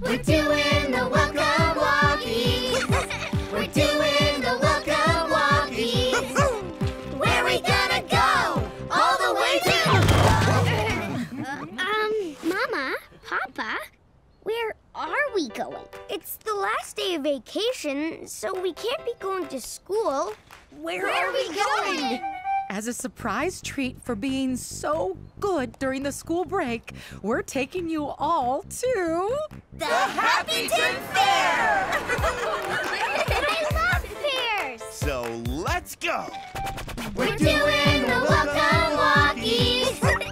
We're doing the welcome walkies. We're doing the welcome walkies. Where we gonna go? All the way to. Um, Mama, Papa, where are we going? It's the last day of vacation, so we can't be going to school. Where, are we going? As a surprise treat for being so good during the school break, we're taking you all to. The Happyton Fair. I love fairs! So let's go. We're doing the welcome walkies.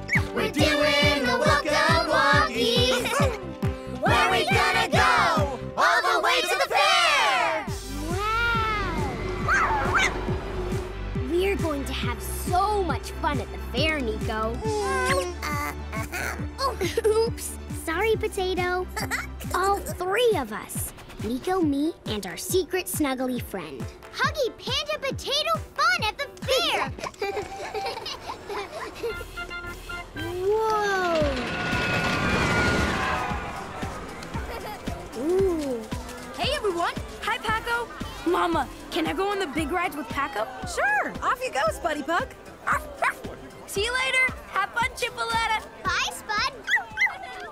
fun at the fair, Nico. Oh, oops. Sorry, Potato. Uh-huh. All three of us. Nico, me, and our secret snuggly friend. Huggy Panda Potato fun at the fair! Whoa! Ooh. Hey everyone! Hi Paco! Mama, can I go on the big rides with Paco? Sure, off you go, Spuddy Pug. See you later! Have fun, Chipolata! Bye, Spud!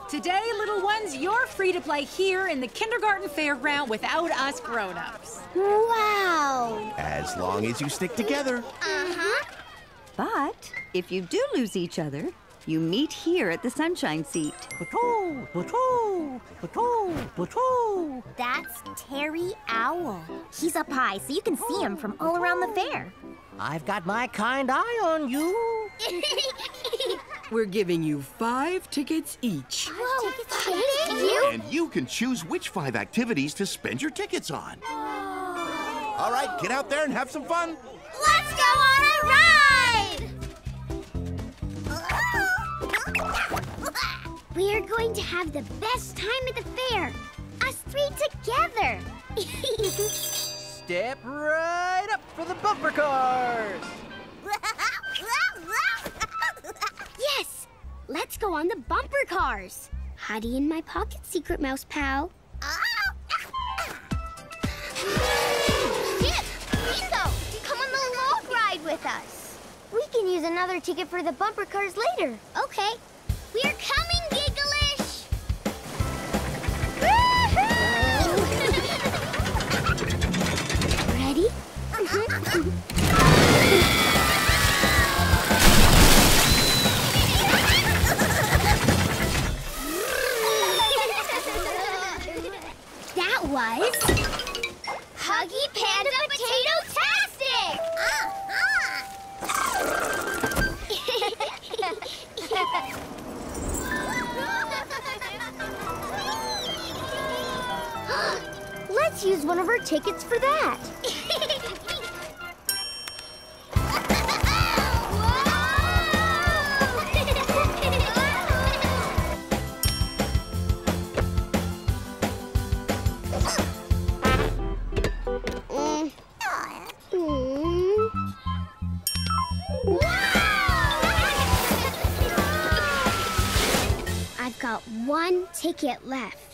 Today, little ones, you're free to play here in the kindergarten fairground without us grown-ups. Wow! As long as you stick together. Uh-huh. But if you do lose each other, you meet here at the Sunshine Seat. Patrol, patrol, patrol, patrol. That's Terry Owl. He's up high, so you can see him from all around the fair. I've got my kind eye on you. We're giving you five tickets each. Whoa, thank you! And you can choose which five activities to spend your tickets on. All right, get out there and have some fun. Let's go on a ride! We're going to have the best time at the fair. Us three together. Step right up for the bumper cars. yes! Let's go on the bumper cars. Hidey in my pocket, secret mouse pal. Chip! Nico! Come on the log ride with us. We can use another ticket for the bumper cars later. Okay. We're coming, Use one of our tickets for that. I've got one ticket left.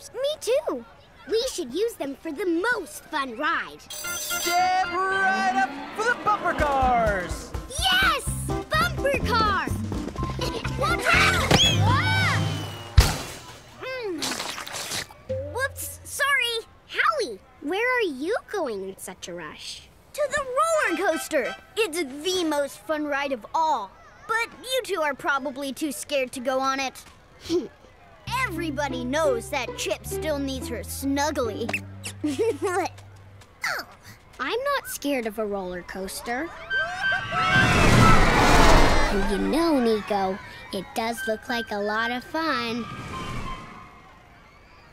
For the most fun ride. Step right up for the bumper cars. Yes! Bumper car! Watch out! Mm. Whoops, sorry. Howie, where are you going in such a rush? To the roller coaster. It's the most fun ride of all. But you two are probably too scared to go on it. Everybody knows that Chip still needs her snuggly. I'm not scared of a roller coaster. And you know, Nico, it does look like a lot of fun.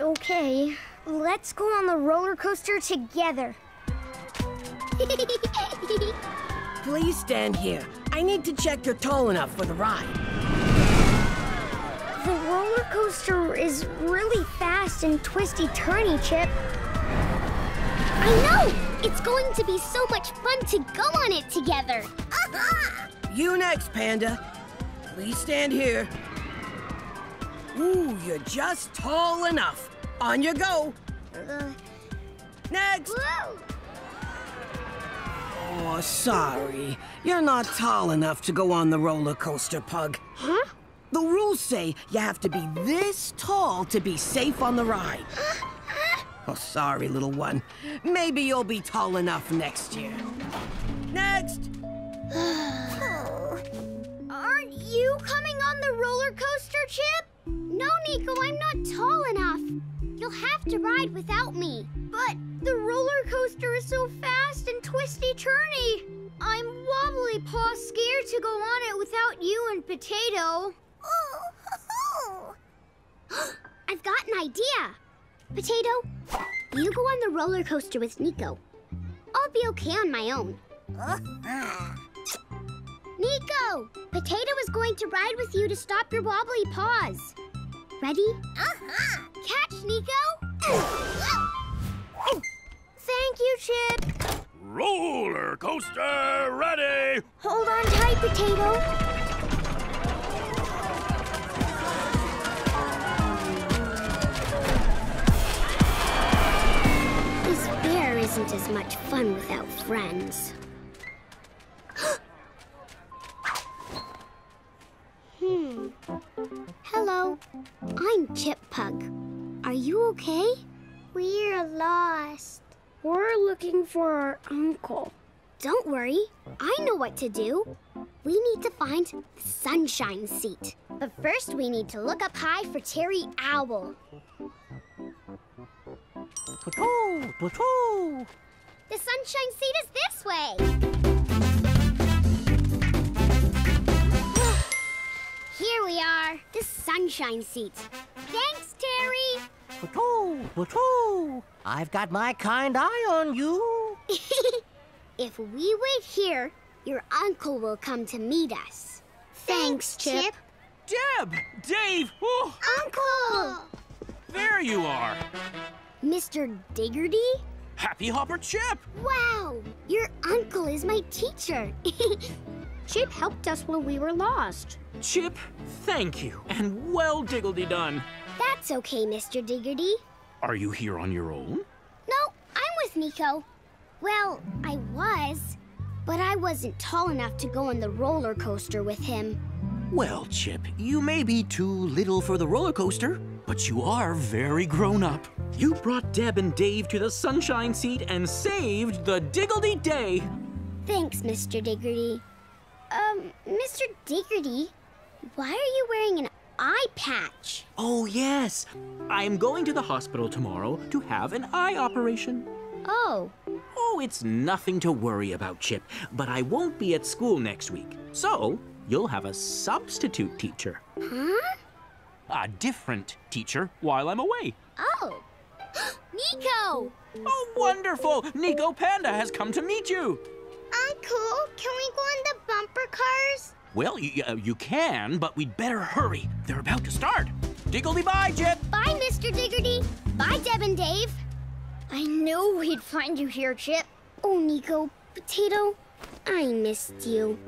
okay, let's go on the roller coaster together. Please stand here. I need to check you're tall enough for the ride. The roller coaster is really fast and twisty turny, Chip. I know! It's going to be so much fun to go on it together. You next, Panda. Please stand here. Ooh, you're just tall enough. On your go. Uh, Next. whoa! Oh, sorry. You're not tall enough to go on the roller coaster, Pug. Huh? The rules say you have to be this tall to be safe on the ride. Oh, sorry, little one. Maybe you'll be tall enough next year. Next! Aren't you coming on the roller coaster, Chip? No, Nico, I'm not tall enough. You'll have to ride without me. But the roller coaster is so fast and twisty turny. I'm wobbly paw scared to go on it without you and Potato. Oh. I've got an idea. Potato, you go on the roller coaster with Nico. I'll be okay on my own. Nico, Potato is going to ride with you to stop your wobbly paws. Ready? Uh-huh. Catch, Nico. Thank you, Chip. Roller coaster ready! Hold on tight, Potato. Isn't as much fun without friends. hmm. Hello. I'm Chip Pug. Are you okay? We're lost. We're looking for our uncle. Don't worry. I know what to do. We need to find the sunshine seat. But first, we need to look up high for Terry Owl. The sunshine seat is this way. Here we are, the sunshine seat. Thanks, Terry. I've got my kind eye on you. if we wait here, your uncle will come to meet us. Thanks, Chip. Deb! Dave! Oh, Uncle! there you are! Mr. Diggerty? Happy Hopper Chip! Wow, your uncle is my teacher. Chip helped us when we were lost. Chip, thank you, and well diggledy done. That's okay, Mr. Diggerty. Are you here on your own? No, I'm with Nico. Well, I was, but I wasn't tall enough to go on the roller coaster with him. Well, Chip, you may be too little for the roller coaster, but you are very grown up. You brought Deb and Dave to the sunshine seat and saved the Diggledy Day. Thanks, Mr. Diggerty. Um, Mr. Diggerty, why are you wearing an eye patch? Oh, yes. I'm going to the hospital tomorrow to have an eye operation. Oh, Oh, it's nothing to worry about, Chip, but I won't be at school next week. So, you'll have a substitute teacher. huh? A different teacher while I'm away. Oh. Nico! Oh, wonderful! Nico Panda has come to meet you. Uncle, can we go on the bumper cars? Well, you, uh, you can, but we'd better hurry. They're about to start. Diggledy bye, Chip. Bye, Mr. Diggerty. Bye, Deb and Dave. I knew we'd find you here, Chip. Oh, Nico, Potato, I missed you.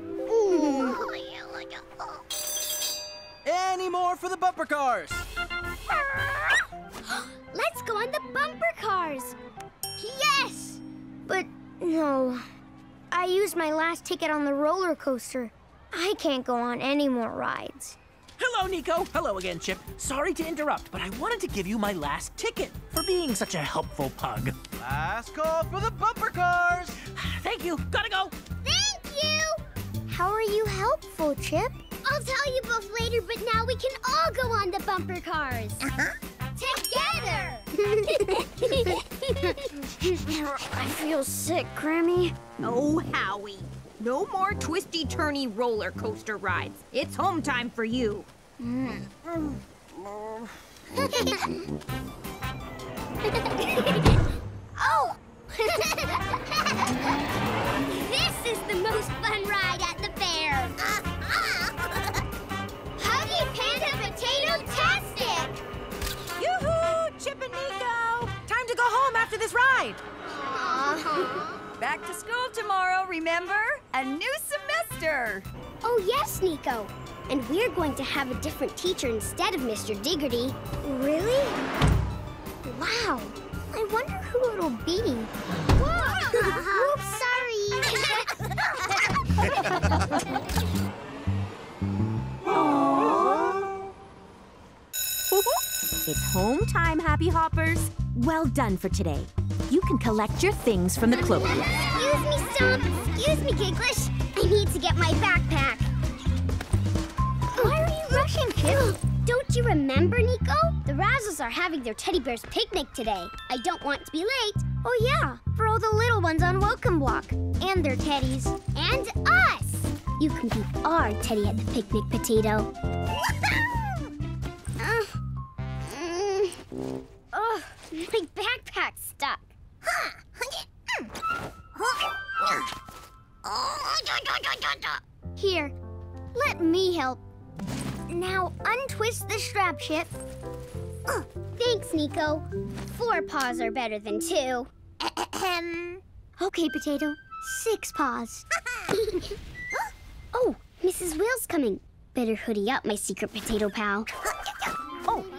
Any more for the bumper cars? Let's go on the bumper cars. Yes! But no. I used my last ticket on the roller coaster. I can't go on any more rides. Hello, Nico. Hello again, Chip. Sorry to interrupt, but I wanted to give you my last ticket for being such a helpful pug. Last call for the bumper cars. Ah, thank you. Gotta go. Thank you. How are you helpful, Chip? I'll tell you both later, but now we can all go on the bumper cars. Uh-huh. Together. I feel sick, Grammy. Oh, Howie. No more twisty turny roller coaster rides. It's home time for you. oh! this is the most fun ride at the fair. Huggy Panda Potato Tastic! Yoo-hoo! Chip and Nico! Time to go home after this ride. Back to school tomorrow, remember? A new semester. Oh, yes, Nico. And we're going to have a different teacher instead of Mr. Diggerty. Really? Wow. I wonder who it'll be. Whoops, sorry. It's home time, Happy Hoppers. Well done for today. You can collect your things from the cloakroom. Excuse me, Stomp. Excuse me, Gigglish. I need to get my backpack. Why are you rushing, Chip? Don't you remember, Nico? The Razzles are having their teddy bears picnic today. I don't want to be late. Oh, yeah, for all the little ones on Welcome Block. And their teddies. And us! You can be our teddy at the picnic, Potato. Uh, mm, Ugh, my backpack's stuck. Here, let me help. Now untwist the strap, Chip. Ugh, Thanks, Nico. Four paws are better than two. okay, Potato. Six paws. oh, Mrs. Will's coming. Better hoodie up, my secret potato pal.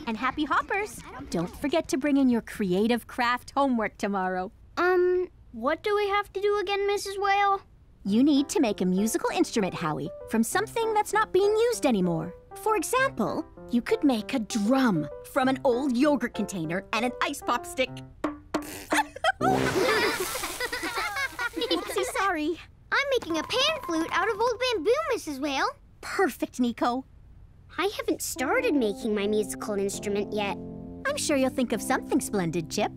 And Happy Hoppers. Don't forget to bring in your creative craft homework tomorrow. Um, what do we have to do again, Mrs. Whale? You need to make a musical instrument, Howie, from something that's not being used anymore. For example, you could make a drum from an old yogurt container and an ice pop stick. Oopsie, sorry. I'm making a pan flute out of old bamboo, Mrs. Whale. Perfect, Nico. I haven't started making my musical instrument yet. I'm sure you'll think of something splendid, Chip.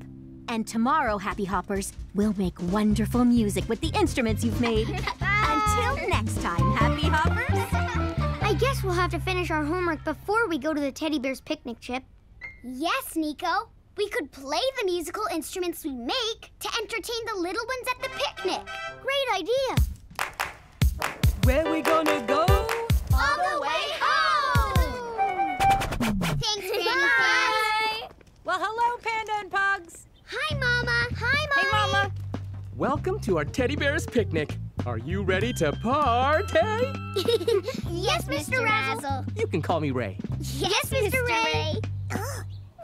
And tomorrow, Happy Hoppers, we'll make wonderful music with the instruments you've made. Until next time, Happy Hoppers. I guess we'll have to finish our homework before we go to the teddy bear's picnic, Chip. Yes, Nico. We could play the musical instruments we make to entertain the little ones at the picnic. Great idea. Where we gonna go? All the way Well, hello, Panda and Pugs. Hi, Mama. Hi, Mommy. Hey, Mama. Welcome to our teddy bears picnic. Are you ready to party? yes, Mr. Razzle. You can call me Ray. Yes, Mr. Ray.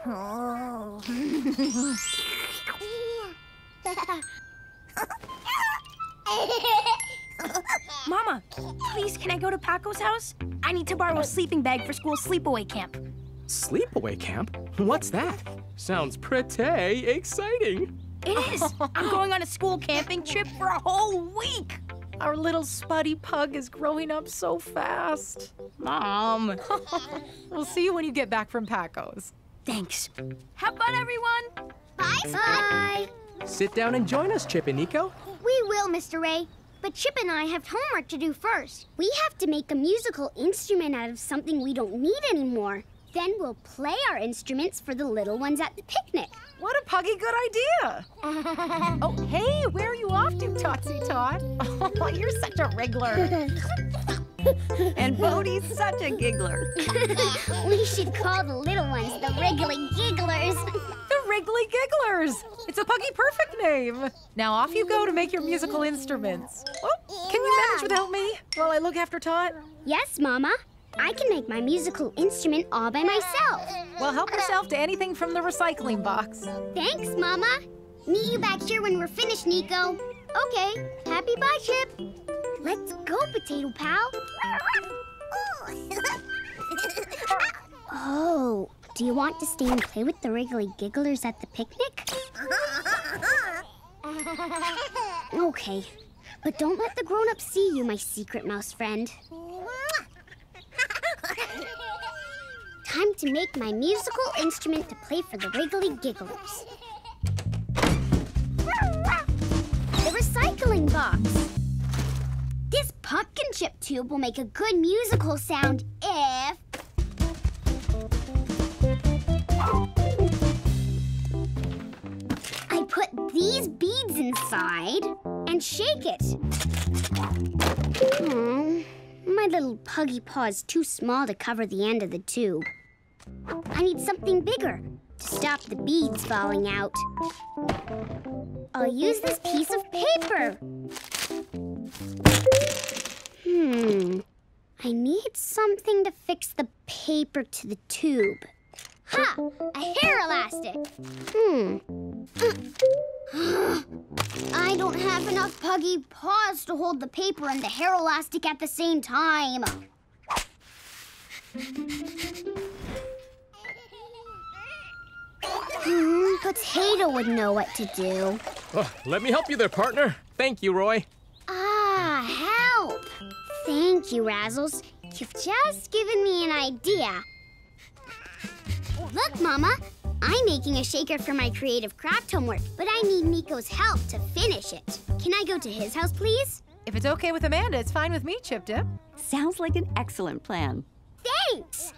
Oh. Mama, please, can I go to Paco's house? I need to borrow a sleeping bag for school sleepaway camp. Sleepaway camp? What's that? Sounds pretty exciting. It is. I'm going on a school camping trip for a whole week. Our little spuddy pug is growing up so fast. Mom. we'll see you when you get back from Paco's. Thanks. Have fun, everyone. Bye, Bye. Sit down and join us, Chip and Nico. We will, Mr. Ray. But Chip and I have homework to do first. We have to make a musical instrument out of something we don't need anymore. Then we'll play our instruments for the little ones at the picnic. What a puggy good idea! oh, hey, where are you off to, Totsy Tot? Oh, you're such a wriggler. and Bodie's such a giggler. we should call the little ones the Wriggly Gigglers. the Wriggly Gigglers! It's a puggy perfect name. Now off you go to make your musical instruments. Oh, can you manage without me while I look after Tot? Yes, Mama. I can make my musical instrument all by myself. Well, help yourself to anything from the recycling box. Thanks, Mama. Meet you back here when we're finished, Nico. Okay, happy bye, Chip. Let's go, Potato Pal. oh, do you want to stay and play with the Wriggly Gigglers at the picnic? okay, but don't let the grown-ups see you, my secret mouse friend. Time to make my musical instrument to play for the Wriggly Gigglers. The recycling box. This pumpkin chip tube will make a good musical sound if... I put these beads inside and shake it. Hmm. My little puggy paw is too small to cover the end of the tube. I need something bigger to stop the beads falling out. I'll use this piece of paper. Hmm. I need something to fix the paper to the tube. Ha! A hair elastic. Hmm. I don't have enough puggy paws to hold the paper and the hair elastic at the same time. Hmm, Potato would know what to do. Oh, let me help you there, partner. Thank you, Roy. Ah, help! Thank you, Razzles. You've just given me an idea. Look, Mama. I'm making a shaker for my creative craft homework, but I need Nico's help to finish it. Can I go to his house, please? If it's okay with Amanda, it's fine with me, Chip Dip. Sounds like an excellent plan. Thanks!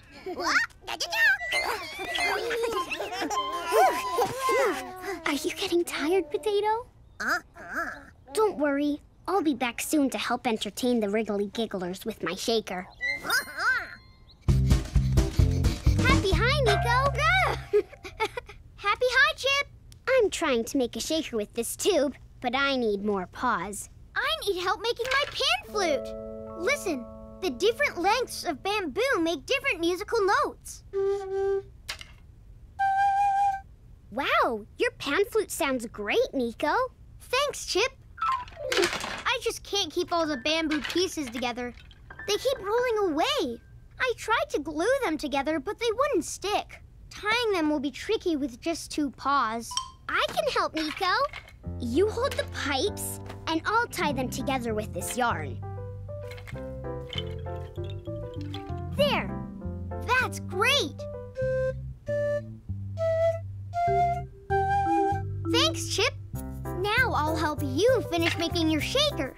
Are you getting tired, Potato? Uh-uh. Don't worry. I'll be back soon to help entertain the Wriggly Gigglers with my shaker. Uh-uh. Happy hi, Nico! Happy hi, Chip! I'm trying to make a shaker with this tube, but I need more paws. I need help making my pan flute. Listen, the different lengths of bamboo make different musical notes. Wow, your pan flute sounds great, Nico. Thanks, Chip. I just can't keep all the bamboo pieces together. They keep rolling away. I tried to glue them together, but they wouldn't stick. Tying them will be tricky with just two paws. I can help, Nico. You hold the pipes, and I'll tie them together with this yarn. There! That's great! Thanks, Chip. Now I'll help you finish making your shaker.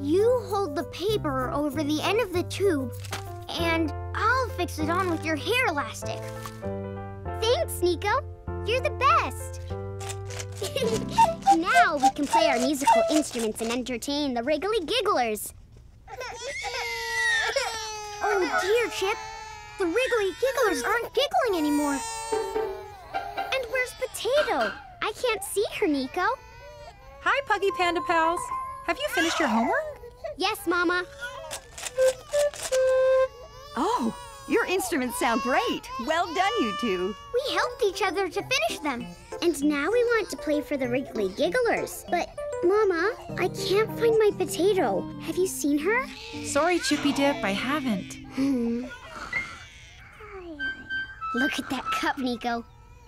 You hold the paper over the end of the tube, and I'll fix it on with your hair elastic. Thanks, Nico. You're the best. now we can play our musical instruments and entertain the Wriggly Gigglers. Oh dear, Chip. The Wriggly Gigglers aren't giggling anymore. And where's Potato? I can't see her, Nico. Hi, Puggy Panda Pals. Have you finished your homework? Yes, Mama. Oh, your instruments sound great. Well done, you two. We helped each other to finish them. And now we want to play for the Wriggly Gigglers. But, Mama, I can't find my potato. Have you seen her? Sorry, Chippy Dip, I haven't. Hmm. Look at that cup, Nico.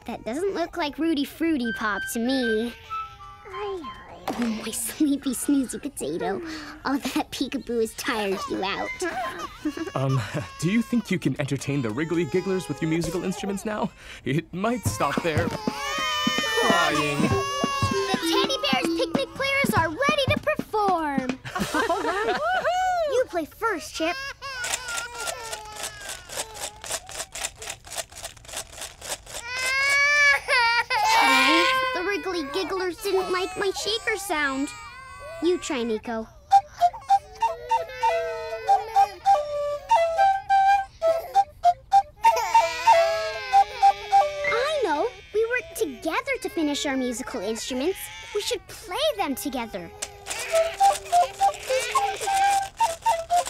That doesn't look like Rudy Fruity Pop to me. Oh, my sleepy snoozy potato. All that peekaboo has tired you out. Um, do you think you can entertain the Wriggly Gigglers with your musical instruments now? It might stop there. Crying. The teddy bear's picnic players are ready to perform. All right. You play first, Chip. Gigglers didn't like my shaker sound. You try, Nico. I know. We work together to finish our musical instruments. We should play them together.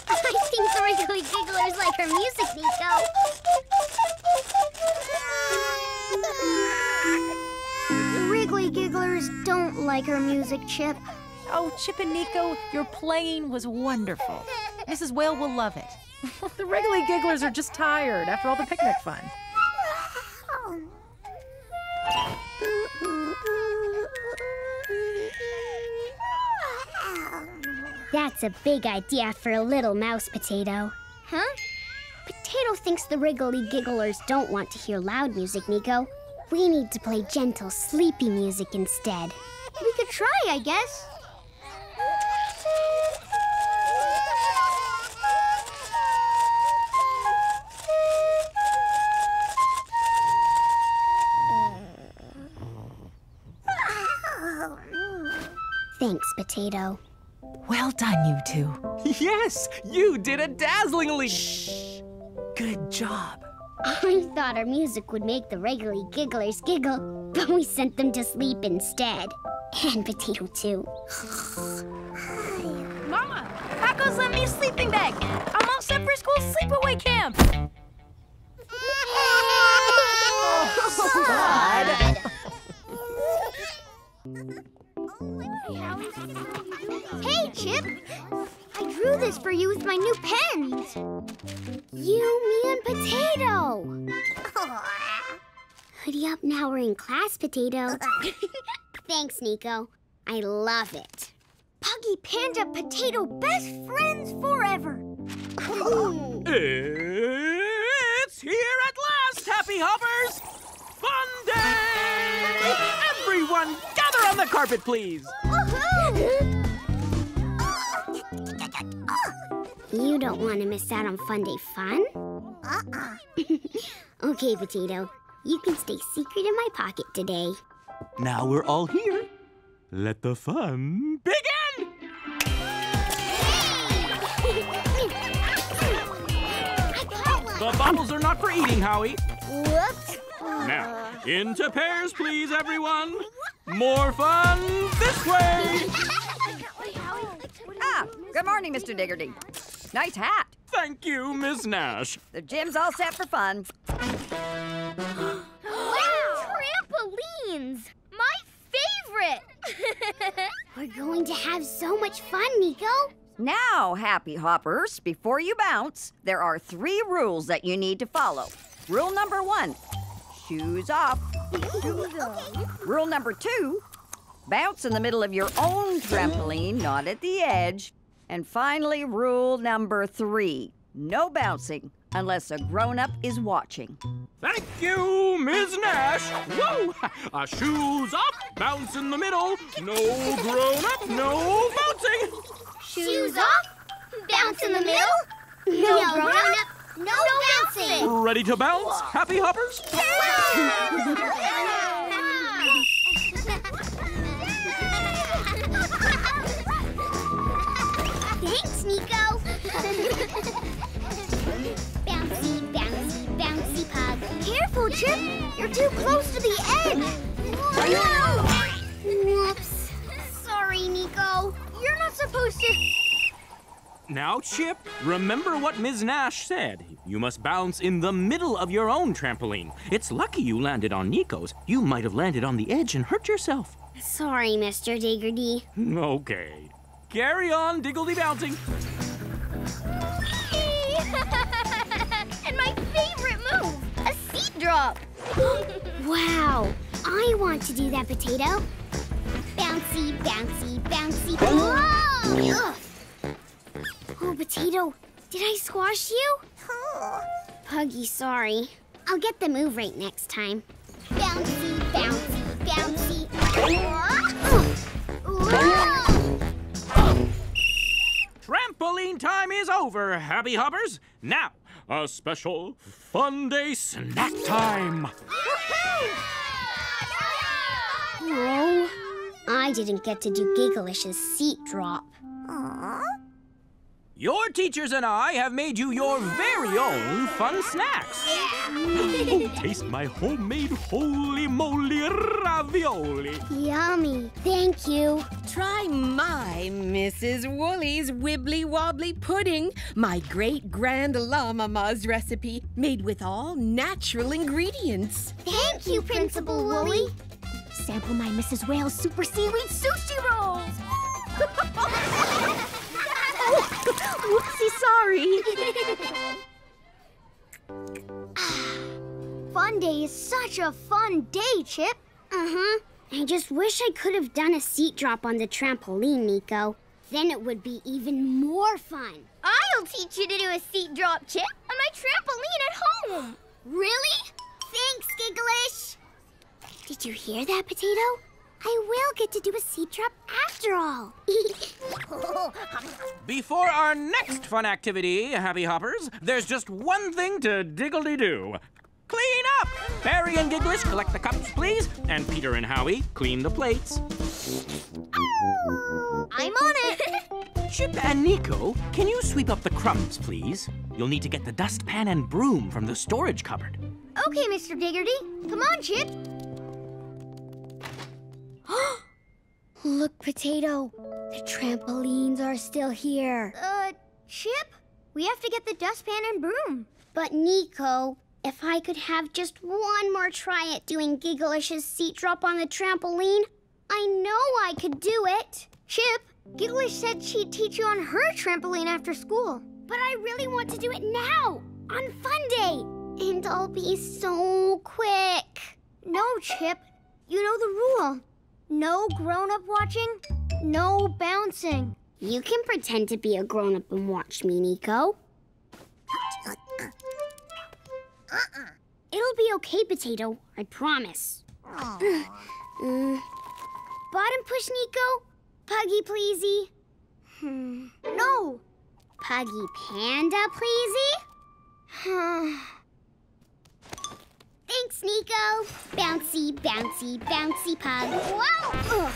I think the Wriggly Gigglers like our music, Nico. Gigglers don't like our music, Chip. Oh, Chip and Nico, your playing was wonderful. Mrs. Whale will love it. the Wriggly Gigglers are just tired after all the picnic fun. That's a big idea for a little mouse potato. Huh? Potato thinks the Wriggly Gigglers don't want to hear loud music, Nico. We need to play gentle, sleepy music instead. We could try, I guess. Thanks, Potato. Well done, you two. Yes, you did it dazzlingly. Shh. Good job. I thought our music would make the Wriggly Gigglers giggle, but we sent them to sleep instead. And Potato, too. Mama, Paco's lent me a sleeping bag. I'm all set for school sleepaway camp. oh, God. hey, Chip! I drew this for you with my new pens. You, me, and Potato. Hoodie up now, we're in class, Potato. Thanks, Nico. I love it. Puggy Panda Potato, best friends forever. It's here at last, Happy Hoppers! Fun day! Everyone, gather on the carpet, please. Uh-huh. You don't want to miss out on Fun Day fun? Uh-uh. okay, Potato. You can stay secret in my pocket today. Now we're all here. Let the fun begin! The bubbles are not for eating, Howie. Whoops. Now, into pairs, please, everyone. More fun this way. Ah, good morning, Mr. Diggerty. Nice hat. Thank you, Miss Nash. The gym's all set for fun. wow! Trampolines! My favorite! We're going to have so much fun, Nico. Now, Happy Hoppers, before you bounce, there are three rules that you need to follow. Rule number one shoes off. Rule number two bounce in the middle of your own trampoline, not at the edge. And finally, rule number three no bouncing unless a grown up is watching. Thank you, Ms. Nash. Woo! Uh, shoes up, bounce in the middle. No grown up, no bouncing. Shoes up, bounce in the middle. No, grown up, no, bouncing. Ready to bounce, Happy Hoppers? Thanks, Chip. You're too close to the edge. Whoops. Sorry, Nico. You're not supposed to. Now, Chip, remember what Ms. Nash said. You must bounce in the middle of your own trampoline. It's lucky you landed on Nico's. You might have landed on the edge and hurt yourself. Sorry, Mr. Diggerty. Okay. Carry on, Diggledy bouncing. drop. wow, I want to do that, Potato. Bouncy, bouncy, bouncy. Whoa! Ugh. Oh, Potato, did I squash you? Puggy, sorry. I'll get the move right next time. Bouncy, bouncy, bouncy. Whoa! Trampoline time is over, Happy Hoppers. Now, a special fun day snack time. Oh, I didn't get to do Gigglish's seat drop. Aww. Your teachers and I have made you your very own fun snacks. oh, taste my homemade holy moly ravioli. Yummy. Thank you. Try my Mrs. Wooly's wibbly wobbly pudding, my great grand La Mama's recipe, made with all natural ingredients. Thank you, Principal Wooly. Sample my Mrs. Whale's super seaweed sushi rolls. Whoopsie, sorry. fun day is such a fun day, Chip. Uh-huh. I just wish I could have done a seat drop on the trampoline, Nico. Then it would be even more fun. I'll teach you to do a seat drop, Chip, on my trampoline at home. Really? Thanks, Gigglish. Did you hear that, Potato? I will get to do a seat drop after all. Before our next fun activity, Happy Hoppers, there's just one thing to diggledy do. Clean up! Barry and Gigglish, collect the cups, please. And Peter and Howie, clean the plates. Oh, I'm on it. Chip and Nico, can you sweep up the crumbs, please? You'll need to get the dustpan and broom from the storage cupboard. Okay, Mr. Diggerty. Come on, Chip. Look, Potato. The trampolines are still here. Uh, Chip? We have to get the dustpan and broom. But Nico, if I could have just one more try at doing Gigglish's seat drop on the trampoline, I know I could do it. Chip, Gigglish said she'd teach you on her trampoline after school. But I really want to do it now, on Fun Day. And I'll be so quick. No, Chip. You know the rule. No grown-up watching, no bouncing. You can pretend to be a grown-up and watch me, Nico. Uh-uh. It'll be okay, Potato. I promise. Uh, bottom push, Nico. Puggy, pleasey. Hmm. No. Puggy Panda, pleasey. Thanks, Nico. Bouncy, bouncy, bouncy pug. Whoa! Ugh.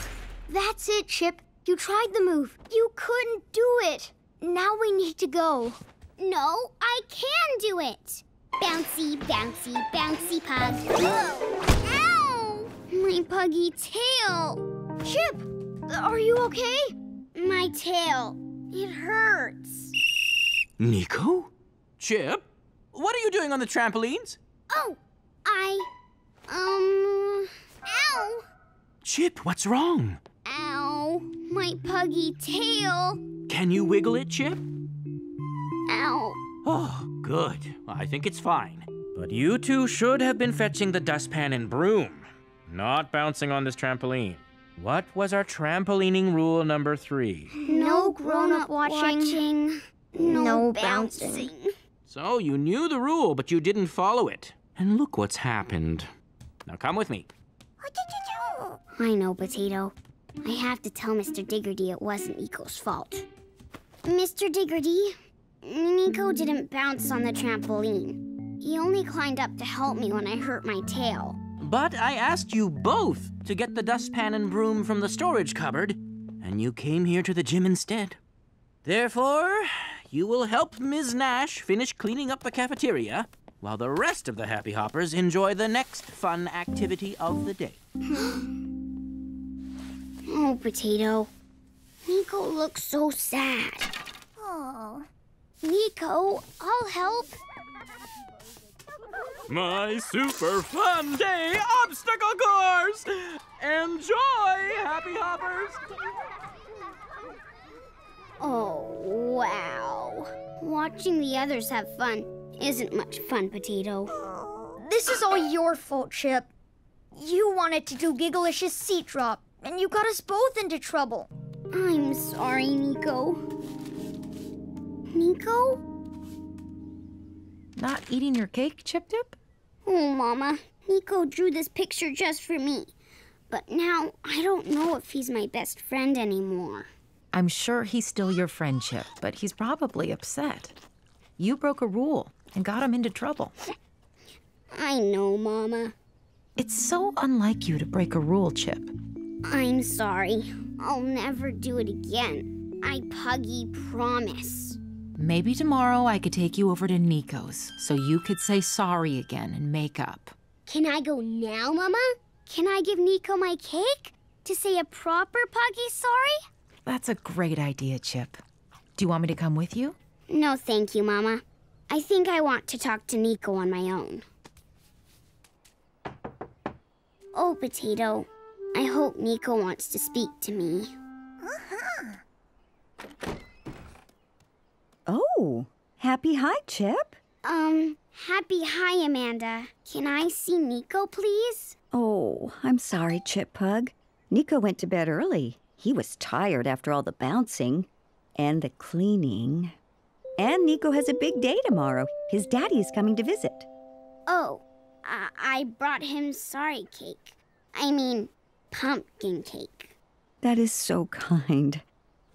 That's it, Chip. You tried the move. You couldn't do it. Now we need to go. No, I can do it. Bouncy, bouncy, bouncy pug. Whoa! Ow! My puggy tail. Chip, are you okay? My tail. It hurts. Nico? Chip? What are you doing on the trampolines? Oh, I. Um. Ow! Chip, what's wrong? Ow! My puggy tail. Can you wiggle it, Chip? Ow. Oh, good. I think it's fine. But you two should have been fetching the dustpan and broom, not bouncing on this trampoline. What was our trampolining rule number three? No grown-up watching. No, No bouncing. So you knew the rule, but you didn't follow it. And look what's happened. Now come with me. What did you do? I know, Potato. I have to tell Mr. Diggerty it wasn't Nico's fault. Mr. Diggerty, Nico didn't bounce on the trampoline. He only climbed up to help me when I hurt my tail. But I asked you both to get the dustpan and broom from the storage cupboard, and you came here to the gym instead. Therefore, you will help Ms. Nash finish cleaning up the cafeteria, while the rest of the Happy Hoppers enjoy the next fun activity of the day. Oh, Potato. Nico looks so sad. Oh. Nico, I'll help. My super fun day obstacle course! Enjoy, Happy Hoppers! Oh, wow. Watching the others have fun isn't much fun, Potato. This is all your fault, Chip. You wanted to do Gigglish's seat drop, and you got us both into trouble. I'm sorry, Nico. Nico? Not eating your cake, Chip Dip? Oh, Mama. Nico drew this picture just for me. But now I don't know if he's my best friend anymore. I'm sure he's still your friendship, but he's probably upset. You broke a rule and got him into trouble. I know, Mama. It's so unlike you to break a rule, Chip. I'm sorry. I'll never do it again. I puggy promise. Maybe tomorrow I could take you over to Nico's so you could say sorry again and make up. Can I go now, Mama? Can I give Nico my cake to say a proper puggy sorry? That's a great idea, Chip. Do you want me to come with you? No, thank you, Mama. I think I want to talk to Nico on my own. Oh, Potato. I hope Nico wants to speak to me. Uh-huh. Oh, happy hi, Chip. Um, happy hi, Amanda. Can I see Nico, please? Oh, I'm sorry, Chip Pug. Nico went to bed early. He was tired after all the bouncing and the cleaning. And Nico has a big day tomorrow. His daddy is coming to visit. Oh, I, I brought him sorry cake. I mean, pumpkin cake. That is so kind.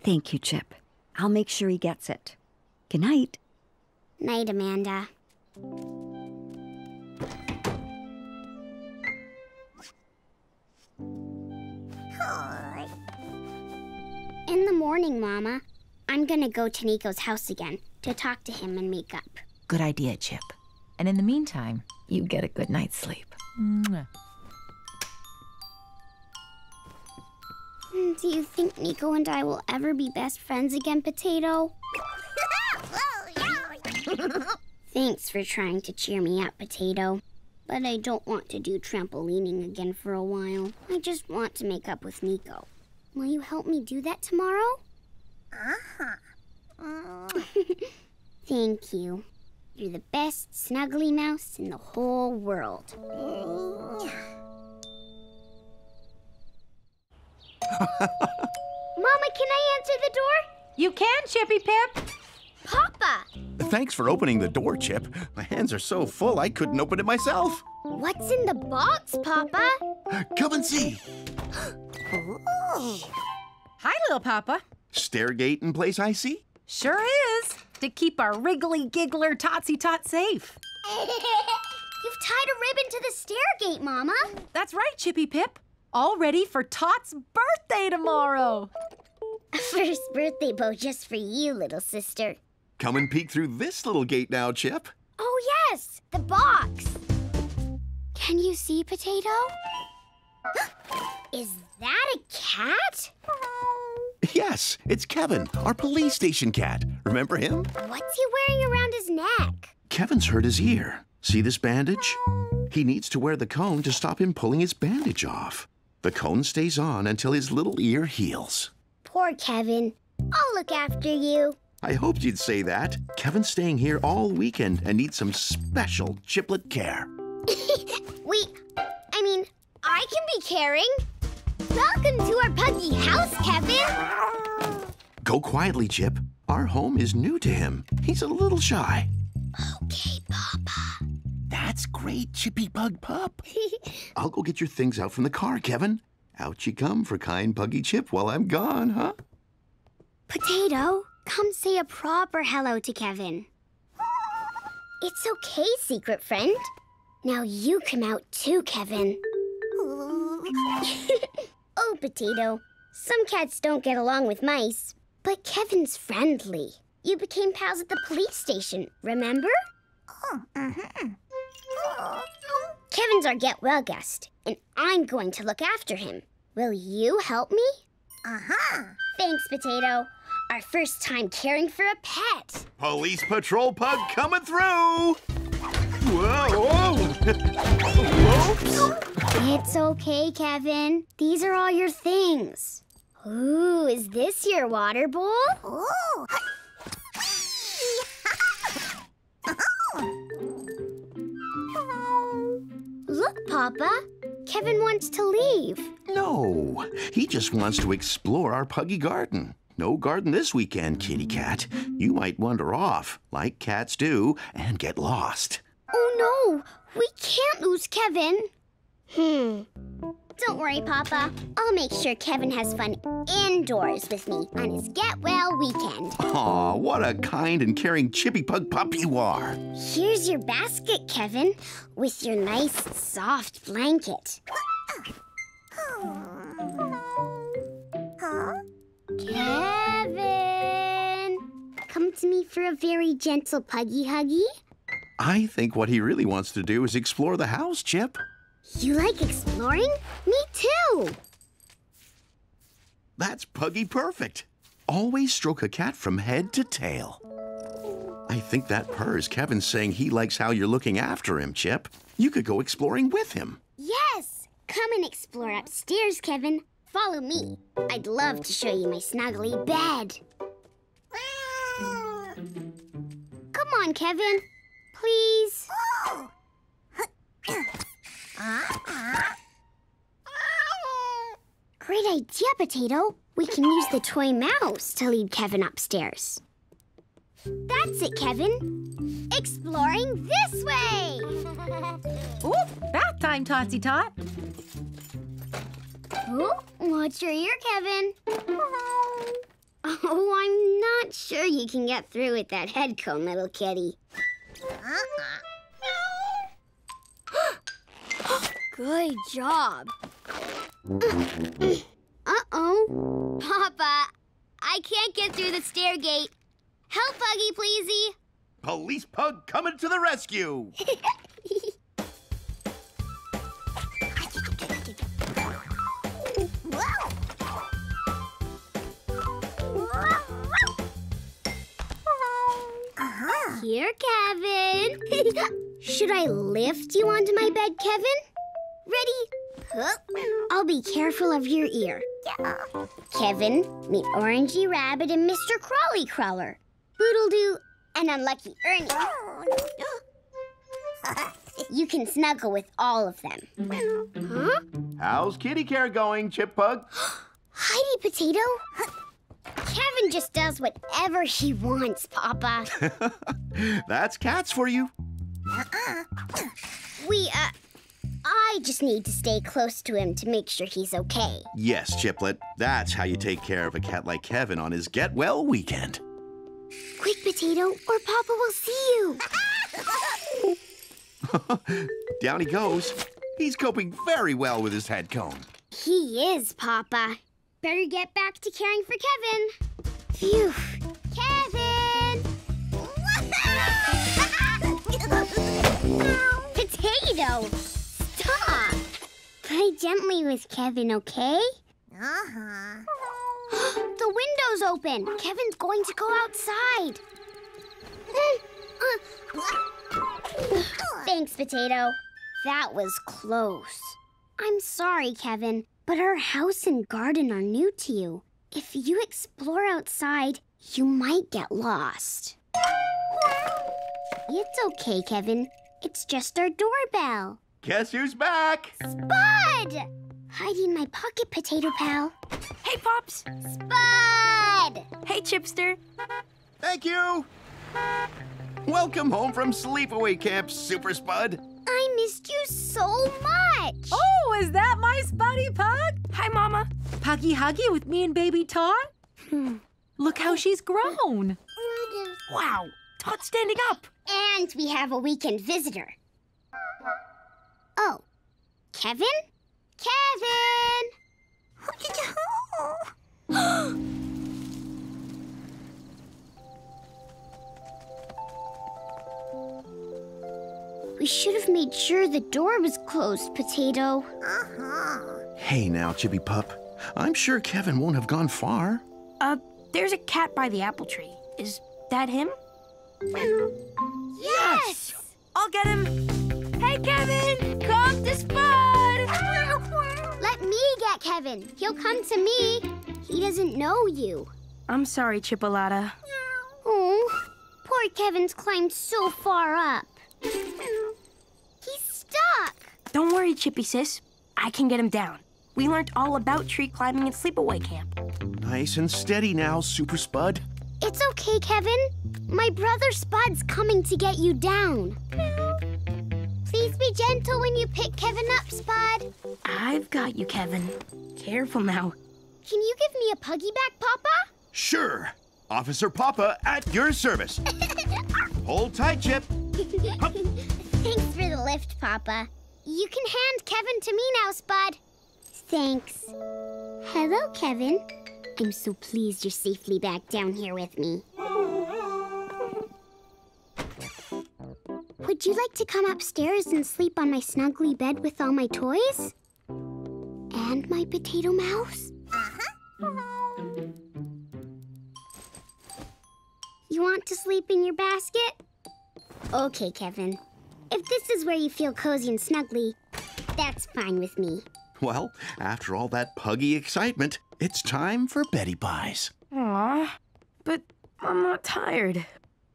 Thank you, Chip. I'll make sure he gets it. Good night. Night, Amanda. In the morning, Mama, I'm gonna go to Nico's house again to talk to him and make up. Good idea, Chip. And in the meantime, you get a good night's sleep. Mwah. Hmm, Do you think Nico and I will ever be best friends again, Potato? Thanks for trying to cheer me up, Potato. But I don't want to do trampolining again for a while. I just want to make up with Nico. Will you help me do that tomorrow? Uh-huh. Thank you. You're the best snuggly mouse in the whole world. Mama, can I answer the door? You can, Chippy Pip. Papa! Thanks for opening the door, Chip. My hands are so full I couldn't open it myself. What's in the box, Papa? Come and see. Hi, little Papa. Stairgate in place, I see. Sure is. To keep our wriggly giggler Totsy Tot safe. You've tied a ribbon to the stairgate, Mama. That's right, Chippy Pip. All ready for Tot's birthday tomorrow. A first birthday bow just for you, little sister. Come and peek through this little gate now, Chip. Oh, yes, the box. Can you see, Potato? Is that a cat? Yes, it's Kevin, our police station cat. Remember him? What's he wearing around his neck? Kevin's hurt his ear. See this bandage? He needs to wear the cone to stop him pulling his bandage off. The cone stays on until his little ear heals. Poor Kevin. I'll look after you. I hoped you'd say that. Kevin's staying here all weekend and needs some special chiplet care. we, I mean, I can be caring. Welcome to our puggy house, Kevin. Go quietly, Chip. Our home is new to him. He's a little shy. Okay, Papa. That's great, Chippy Pug Pup. I'll go get your things out from the car, Kevin. Out you come for kind Puggy Chip while I'm gone, huh? Potato, come say a proper hello to Kevin. It's okay, secret friend. Now you come out too, Kevin. oh, Potato. Some cats don't get along with mice, but Kevin's friendly. You became pals at the police station, remember? Oh, uh-huh. Kevin's our get well guest, and I'm going to look after him. Will you help me? Uh-huh. Thanks, Potato. Our first time caring for a pet. Police Patrol Pug coming through! It's okay, Kevin. These are all your things. Ooh, is this your water bowl? Look, Papa. Kevin wants to leave. No, he just wants to explore our puggy garden. No garden this weekend, kitty cat. You might wander off, like cats do, and get lost. Oh no, we can't lose Kevin. Hmm. Don't worry, Papa. I'll make sure Kevin has fun indoors with me on his Get Well weekend. Aw, what a kind and caring chippy pug pup you are. Here's your basket, Kevin, with your nice soft blanket. Kevin! Come to me for a very gentle puggy huggy. I think what he really wants to do is explore the house, Chip. You like exploring? Me too! That's puggy perfect. Always stroke a cat from head to tail. I think that purr is Kevin saying he likes how you're looking after him, Chip. You could go exploring with him. Yes! Come and explore upstairs, Kevin. Follow me. I'd love to show you my snuggly bed. Come on, Kevin. Please. Great idea, Potato. We can use the toy mouse to lead Kevin upstairs. That's it, Kevin. Exploring this way. Ooh, bath time, Totsy Tot. Oh, what's your ear, Kevin? Oh, I'm not sure you can get through with that head comb, little kitty. Good job. Uh-oh. Papa, I can't get through the stair gate. Help, Buggy, pleasey. Police Pug coming to the rescue. Here, Kevin. Should I lift you onto my bed, Kevin? Ready? I'll be careful of your ear. Kevin, meet Orangey Rabbit and Mr. Crawly Crawler. Boodle-doo and Unlucky Ernie. You can snuggle with all of them. Huh? How's kitty care going, Chip Pug? Heidi Potato? Kevin just does whatever he wants, Papa. That's cats for you. We, uh, I just need to stay close to him to make sure he's okay. Yes, Chiplet. That's how you take care of a cat like Kevin on his get well weekend. Quick, Potato, or Papa will see you. Down he goes. He's coping very well with his head cone. He is, Papa. Better get back to caring for Kevin. Phew. Kevin! Potato! Stop! Play gently with Kevin, okay? Uh-huh. the window's open. Kevin's going to go outside. Thanks, Potato. That was close. I'm sorry, Kevin, but our house and garden are new to you. If you explore outside, you might get lost. It's okay, Kevin. It's just our doorbell. Guess who's back? Spud! Hiding my pocket, Potato Pal. Hey, Pops! Spud! Hey, Chipster! Thank you! Welcome home from sleepaway camp, Super Spud. I missed you so much. Oh, is that my Spuddy Pug? Hi, Mama. Puggy Huggy with me and baby Tot? Look how she's grown. Wow, Tot's standing up. And we have a weekend visitor. Oh, Kevin? Kevin! We should have made sure the door was closed, Potato. Uh-huh. Hey now, Chippy Pup. I'm sure Kevin won't have gone far. Uh, there's a cat by the apple tree. Is that him? Yes! I'll get him. Hey, Kevin! Come to Spud! Let me get Kevin. He'll come to me. He doesn't know you. I'm sorry, Chipolata. Oh, poor Kevin's climbed so far up. He's stuck. Don't worry, Chippy sis. I can get him down. We learned all about tree climbing at sleepaway camp. Nice and steady now, Super Spud. It's okay, Kevin. My brother Spud's coming to get you down. Please be gentle when you pick Kevin up, Spud. I've got you, Kevin. Careful now. Can you give me a puggyback, Papa? Sure. Officer Papa at your service. Hold tight, Chip. Thanks for the lift, Papa. You can hand Kevin to me now, Spud. Thanks. Hello, Kevin. I'm so pleased you're safely back down here with me. Would you like to come upstairs and sleep on my snuggly bed with all my toys? And my potato mouse? Uh-huh. You want to sleep in your basket? Okay, Kevin. If this is where you feel cozy and snuggly, that's fine with me. Well, after all that puggy excitement, it's time for Betty Pies. Aw, but I'm not tired.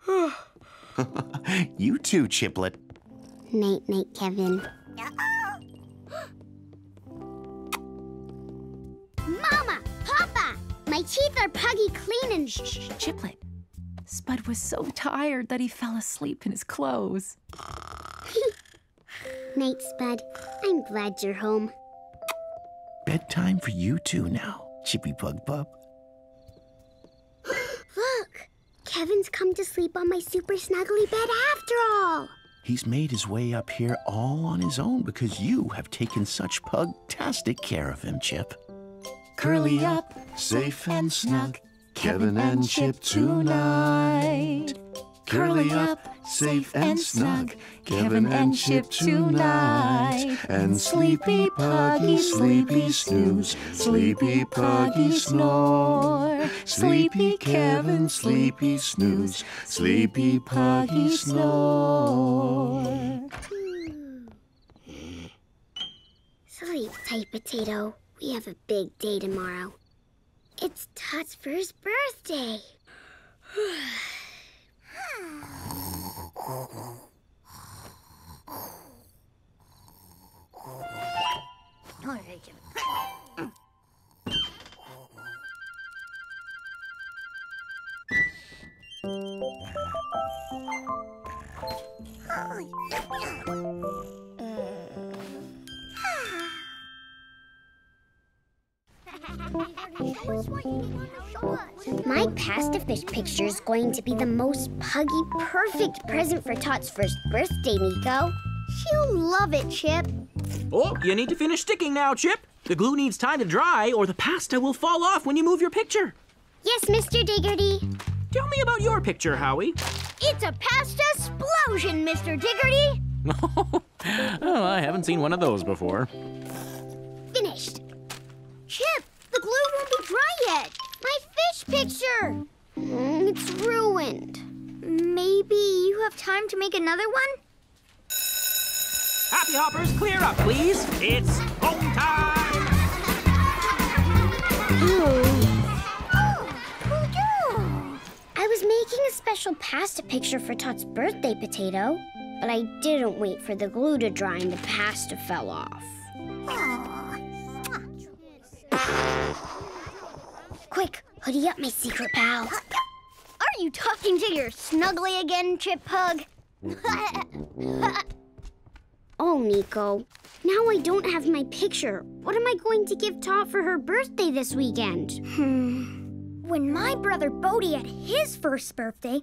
you too, Chiplet. Night, night, Kevin. Mama! Papa! My teeth are puggy clean and. Shh, shh, Chiplet. Spud was so tired that he fell asleep in his clothes. Night, Spud. I'm glad you're home. Bedtime for you too now, Chippy Pug Pup. Look! Kevin's come to sleep on my super snuggly bed after all. He's made his way up here all on his own because you have taken such pug-tastic care of him, Chip. Curly up, safe and snug, Kevin and Chip tonight. Curly up, safe and snug. Kevin and Chip tonight. And Sleepy Puggy, sleepy snooze. Sleepy Puggy snore. Sleepy Kevin, sleepy snooze. Sleepy Puggy snore. Sleep tight, Potato. We have a big day tomorrow. It's Tot's first birthday. Oh, yeah. My pasta fish picture is going to be the most puggy perfect present for Tot's first birthday, Nico. She'll love it, Chip. Oh, you need to finish sticking now, Chip. The glue needs time to dry, or the pasta will fall off when you move your picture. Yes, Mr. Diggerty. Tell me about your picture, Howie. It's a pasta explosion, Mr. Diggerty. oh, I haven't seen one of those before. Finished. Chip, the glue won't be dry yet. My fish picture. Mm, it's ruined. Maybe you have time to make another one? Happy Hoppers, clear up, please. It's home time. I was making a special pasta picture for Tot's birthday potato, but I didn't wait for the glue to dry and the pasta fell off. Quick, hoodie up, my secret pal. Are you talking to your snuggly again, Chip Pug? Oh, Nico. Now I don't have my picture. What am I going to give Tot for her birthday this weekend? Hmm. When my brother Bodie had his first birthday,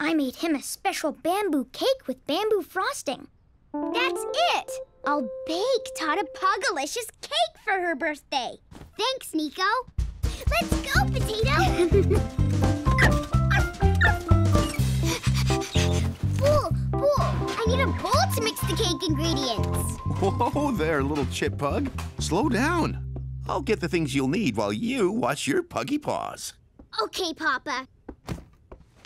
I made him a special bamboo cake with bamboo frosting. That's it! I'll bake Tot a Pugalicious cake for her birthday. Thanks, Nico. Let's go, Potato! Bull, Bull, I need a bowl to mix the cake ingredients. Whoa there, little chip pug. Slow down. I'll get the things you'll need while you wash your puggy paws. Okay, Papa.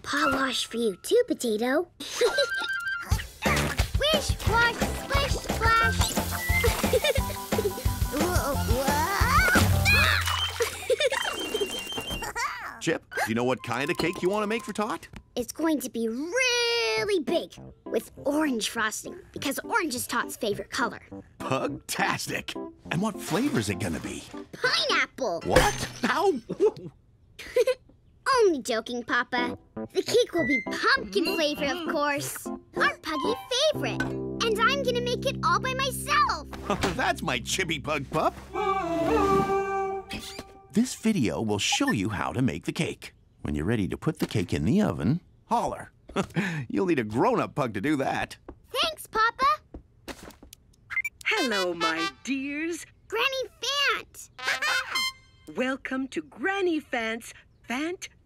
Paw wash for you too, Potato. Wish, wash, splish, splash. Chip, do you know what kind of cake you want to make for Tot? It's going to be really big with orange frosting because orange is Tot's favorite color. Pugtastic. And what flavor is it gonna be? Pineapple. What? How? Only joking, Papa. The cake will be pumpkin mm-hmm. flavor, of course. Our puggy favorite. And I'm gonna make it all by myself. That's my chippy pug pup. This video will show you how to make the cake. When you're ready to put the cake in the oven, holler. You'll need a grown-up pug to do that. Thanks, Papa. Hello, my dears. Granny Fant. Welcome to Granny Fant's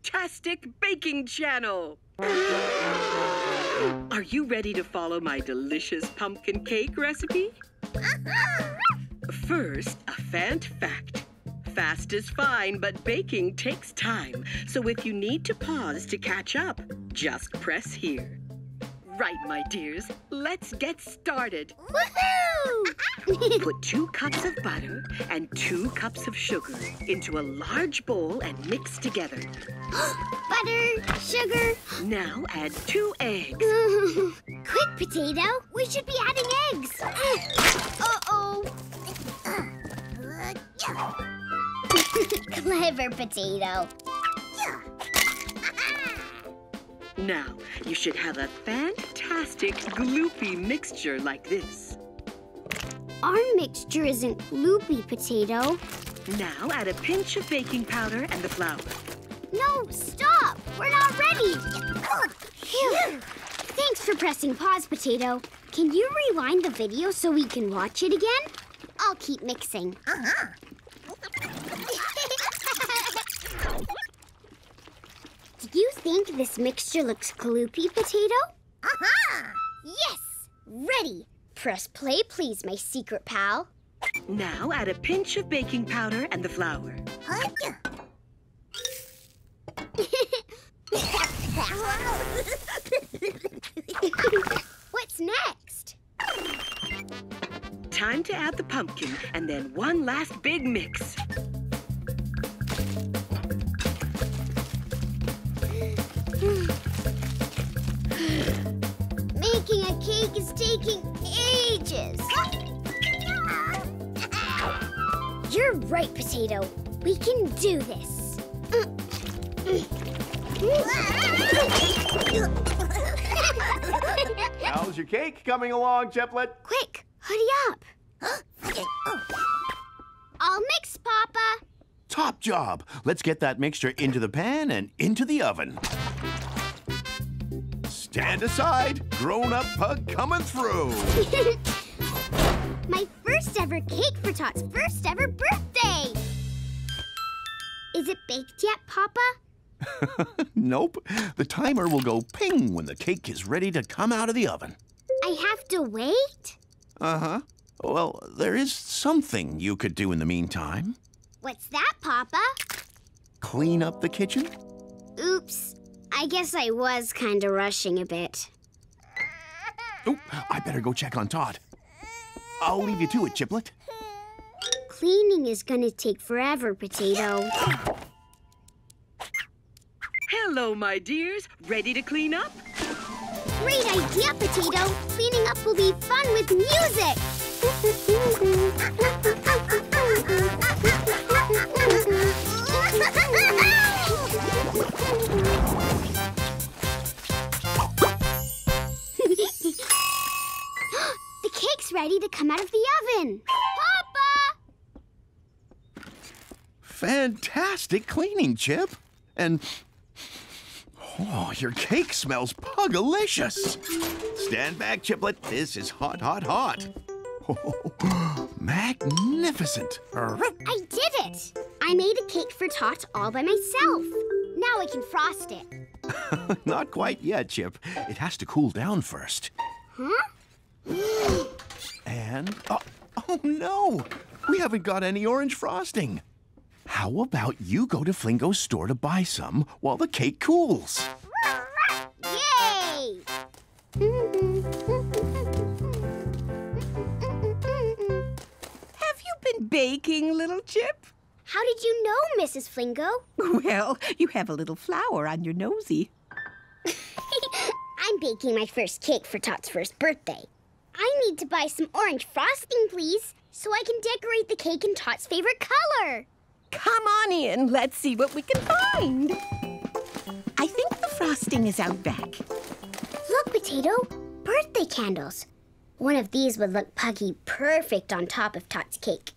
Fantastic Baking Channel. Are you ready to follow my delicious pumpkin cake recipe? First, a Fant fact. Fast is fine, but baking takes time. So if you need to pause to catch up, just press here. Right, my dears, let's get started. Woohoo! Put two cups of butter and two cups of sugar into a large bowl and mix together. Butter, sugar. Now add two eggs. Quick, Potato. We should be adding eggs. Uh-oh. Uh, Clever Potato. Now, you should have a fantastic gloopy mixture like this. Our mixture isn't gloopy, Potato. Now add a pinch of baking powder and the flour. No, stop! We're not ready! Phew. Thanks for pressing pause, Potato. Can you rewind the video so we can watch it again? I'll keep mixing. You think this mixture looks gloopy, Potato? Aha! Yes! Ready! Press play, please, my secret pal. Now add a pinch of baking powder and the flour. What's next? Time to add the pumpkin and then one last big mix. Cake is taking ages. You're right, Potato. We can do this. How's your cake coming along, Chiplet? Quick, hurry up. I'll mix, Papa. Top job. Let's get that mixture into the pan and into the oven. Stand aside. Grown-up pug coming through. My first ever cake for Tot's first ever birthday. Is it baked yet, Papa? nope. The timer will go ping when the cake is ready to come out of the oven. I have to wait? Uh-huh. Well, there is something you could do in the meantime. What's that, Papa? Clean up the kitchen? Oops. I guess I was kind of rushing a bit. Oh, I better go check on Tot. I'll leave you to it, Chiplet. Cleaning is gonna take forever, Potato. Hello, my dears. Ready to clean up? Great idea, Potato. Cleaning up will be fun with music. ready to come out of the oven. Papa! Fantastic cleaning, Chip. And oh, your cake smells pugalicious. Stand back, Chiplet. This is hot, hot, hot. Oh, magnificent. I did it! I made a cake for Tot all by myself. Now I can frost it. Not quite yet, Chip. It has to cool down first. Huh? And oh, oh no, we haven't got any orange frosting. How about you go to Flingo's store to buy some while the cake cools? Yay! Have you been baking, little Chip? How did you know, Mrs. Flingo? Well, you have a little flour on your nosy. I'm baking my first cake for Tot's first birthday. I need to buy some orange frosting, please, so I can decorate the cake in Tot's favorite color. Come on in. Let's see what we can find. I think the frosting is out back. Look, Potato, birthday candles. One of these would look puggy perfect on top of Tot's cake.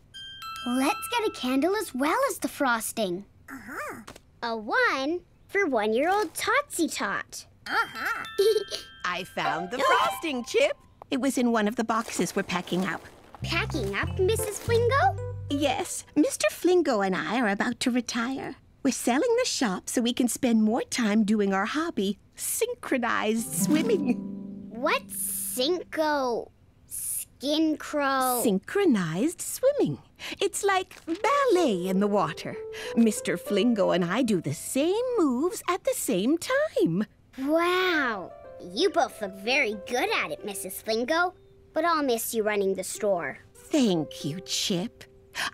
Let's get a candle as well as the frosting. Uh-huh. A one for one-year-old Totsy Tot. Uh-huh. I found the frosting, Chip. It was in one of the boxes we're packing up. Packing up, Mrs. Flingo? Yes, Mr. Flingo and I are about to retire. We're selling the shop so we can spend more time doing our hobby, synchronized swimming. What's Cinco? Skin crow? Synchronized swimming. It's like ballet in the water. Mr. Flingo and I do the same moves at the same time. Wow. You both look very good at it, Mrs. Flingo. But I'll miss you running the store. Thank you, Chip.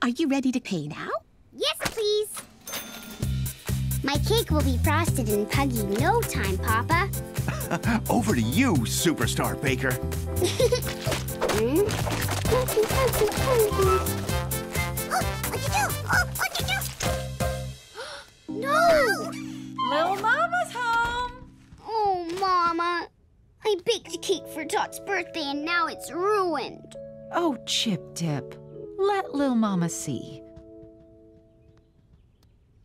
Are you ready to pay now? Yes, please. My cake will be frosted in puggy no time, Papa. Over to you, superstar baker. no! Little Mama's home! Mama. I baked a cake for Tot's birthday and now it's ruined. Oh, Chip Dip, let Lil Mama see.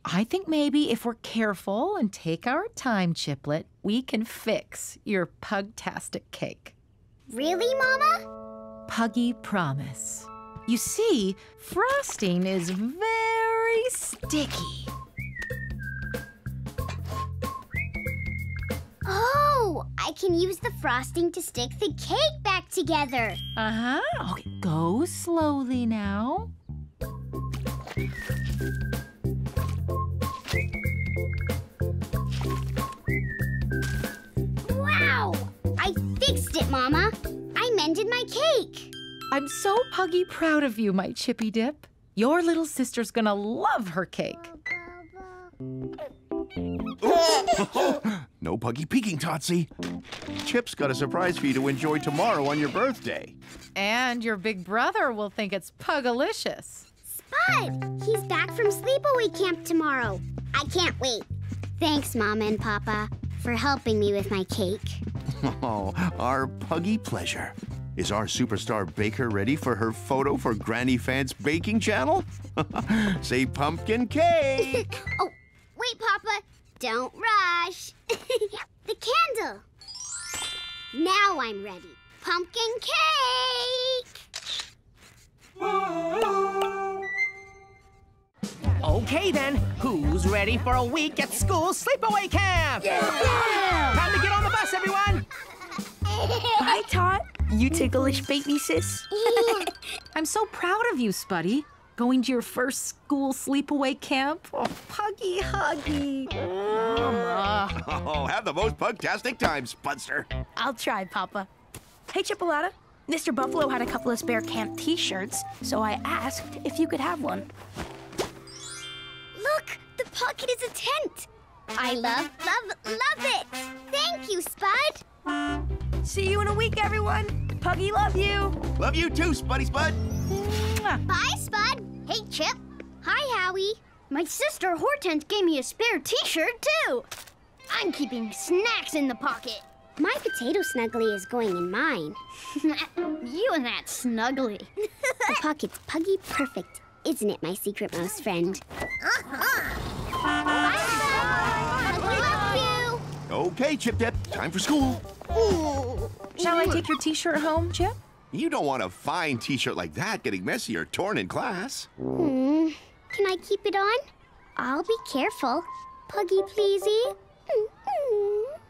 I think maybe if we're careful and take our time, Chiplet, we can fix your pugtastic cake. Really, Mama? Puggy promise. You see, frosting is very sticky. Oh, I can use the frosting to stick the cake back together. Uh huh. Okay, go slowly now. Wow! I fixed it, Mama. I mended my cake. I'm so puggy proud of you, my chippy dip. Your little sister's gonna love her cake. no puggy peeking, Totsy. Chip's got a surprise for you to enjoy tomorrow on your birthday. And your big brother will think it's pugalicious. Spud! He's back from sleepaway camp tomorrow. I can't wait. Thanks, Mama and Papa, for helping me with my cake. Oh, our puggy pleasure. Is our superstar baker ready for her photo for Granny Fant's baking channel? Say pumpkin cake! oh, wait, Papa. Don't rush. the candle. Now I'm ready. Pumpkin cake! Okay then, who's ready for a week at school sleepaway camp? Yeah! Time to get on the bus, everyone! Bye, Tot. You ticklish baby sis. I'm so proud of you, Spuddy. Going to your first school sleepaway camp. Oh, puggy huggy. Mama. Oh, have the most pugtastic time, Spudster. I'll try, Papa. Hey, Chipolata. Mr. Buffalo had a couple of spare camp t-shirts, so I asked if you could have one. Look, the pocket is a tent. I love, love, love it. Thank you, Spud. See you in a week, everyone. Puggy, love you. Love you too, Spuddy Spud. Bye, Spud. Hey, Chip. Hi, Howie. My sister Hortense gave me a spare t-shirt, too. I'm keeping snacks in the pocket. My potato snuggly is going in mine. you and that snuggly. the pocket's puggy perfect, isn't it, my secret mouse friend? Bye, Spud. Love you. Okay, Chip Dip, time for school. Shall I take your t-shirt home, Chip? You don't want a fine t-shirt like that getting messy or torn in class. Hmm. Can I keep it on? I'll be careful. Puggy pleasey.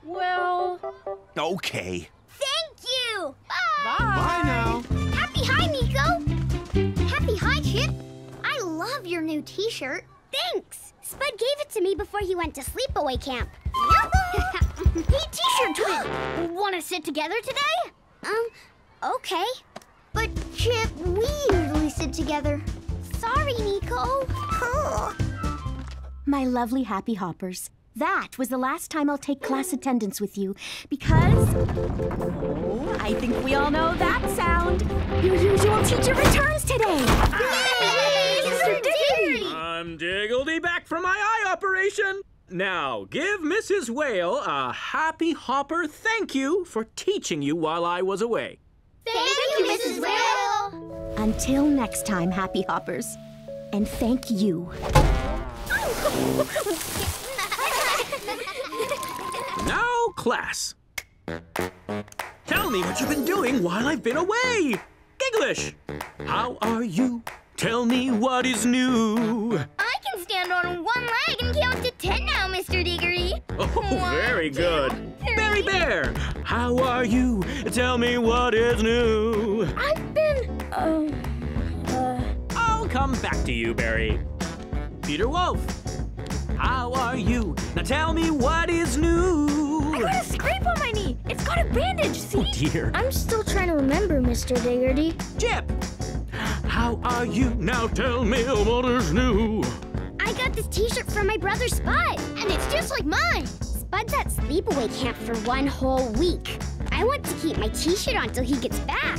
Well... Okay. Thank you! Bye! Bye now. Happy hi, Nico! Happy hi, Chip! I love your new t-shirt. Thanks! Spud gave it to me before he went to sleepaway camp. hey, t-shirt twin! Wanna sit together today? Um, okay. But, Chip, we usually sit together. Sorry, Nico. My lovely happy hoppers. That was the last time I'll take class attendance with you because. Oh, I think we all know that sound. Your usual teacher returns today. Yay! Mr. Diggerty! I'm Diggledy back from my eye operation. Now, give Mrs. Whale a happy hopper thank you for teaching you while I was away. Thank, you, Mrs. Whale! Until next time, happy hoppers. And thank you. Now, class. Tell me what you've been doing while I've been away. Gigglish, how are you? Tell me what is new. Stand on one leg and count to ten now, Mr. Diggerty. Oh, very good. Berry Bear, how are you? Tell me what is new. I've been, uh, uh... I'll come back to you, Barry. Peter Wolf, how are you? Now tell me what is new. I got a scrape on my knee. It's got a bandage, see? Oh, dear. I'm still trying to remember, Mr. Diggerty. Jip, how are you? Now tell me what is new. I got this t-shirt from my brother Spud, and it's just like mine. Spud's at sleepaway camp for one whole week. I want to keep my t-shirt on till he gets back.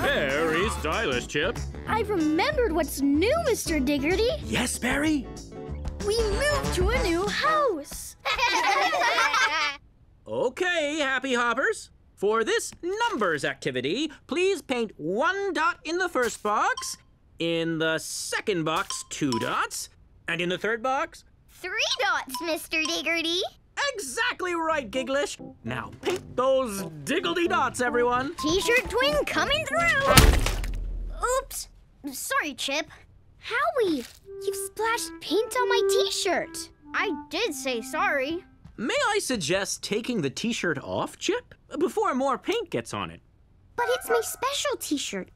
Very stylish, Chip. I've remembered what's new, Mr. Diggerty. Yes, Barry? We moved to a new house. Okay, Happy Hoppers. For this numbers activity, please paint one dot in the first box, in the second box, two dots, and in the third box, Three dots, Mr. Diggerty. exactly right, Gigglish. Now paint those diggledy dots, everyone. T-shirt twin coming through. Oops. Sorry, Chip. Howie, you've splashed paint on my t-shirt. I did say sorry. May I suggest taking the t shirt off, Chip? Before more paint gets on it. But it's my special t shirt.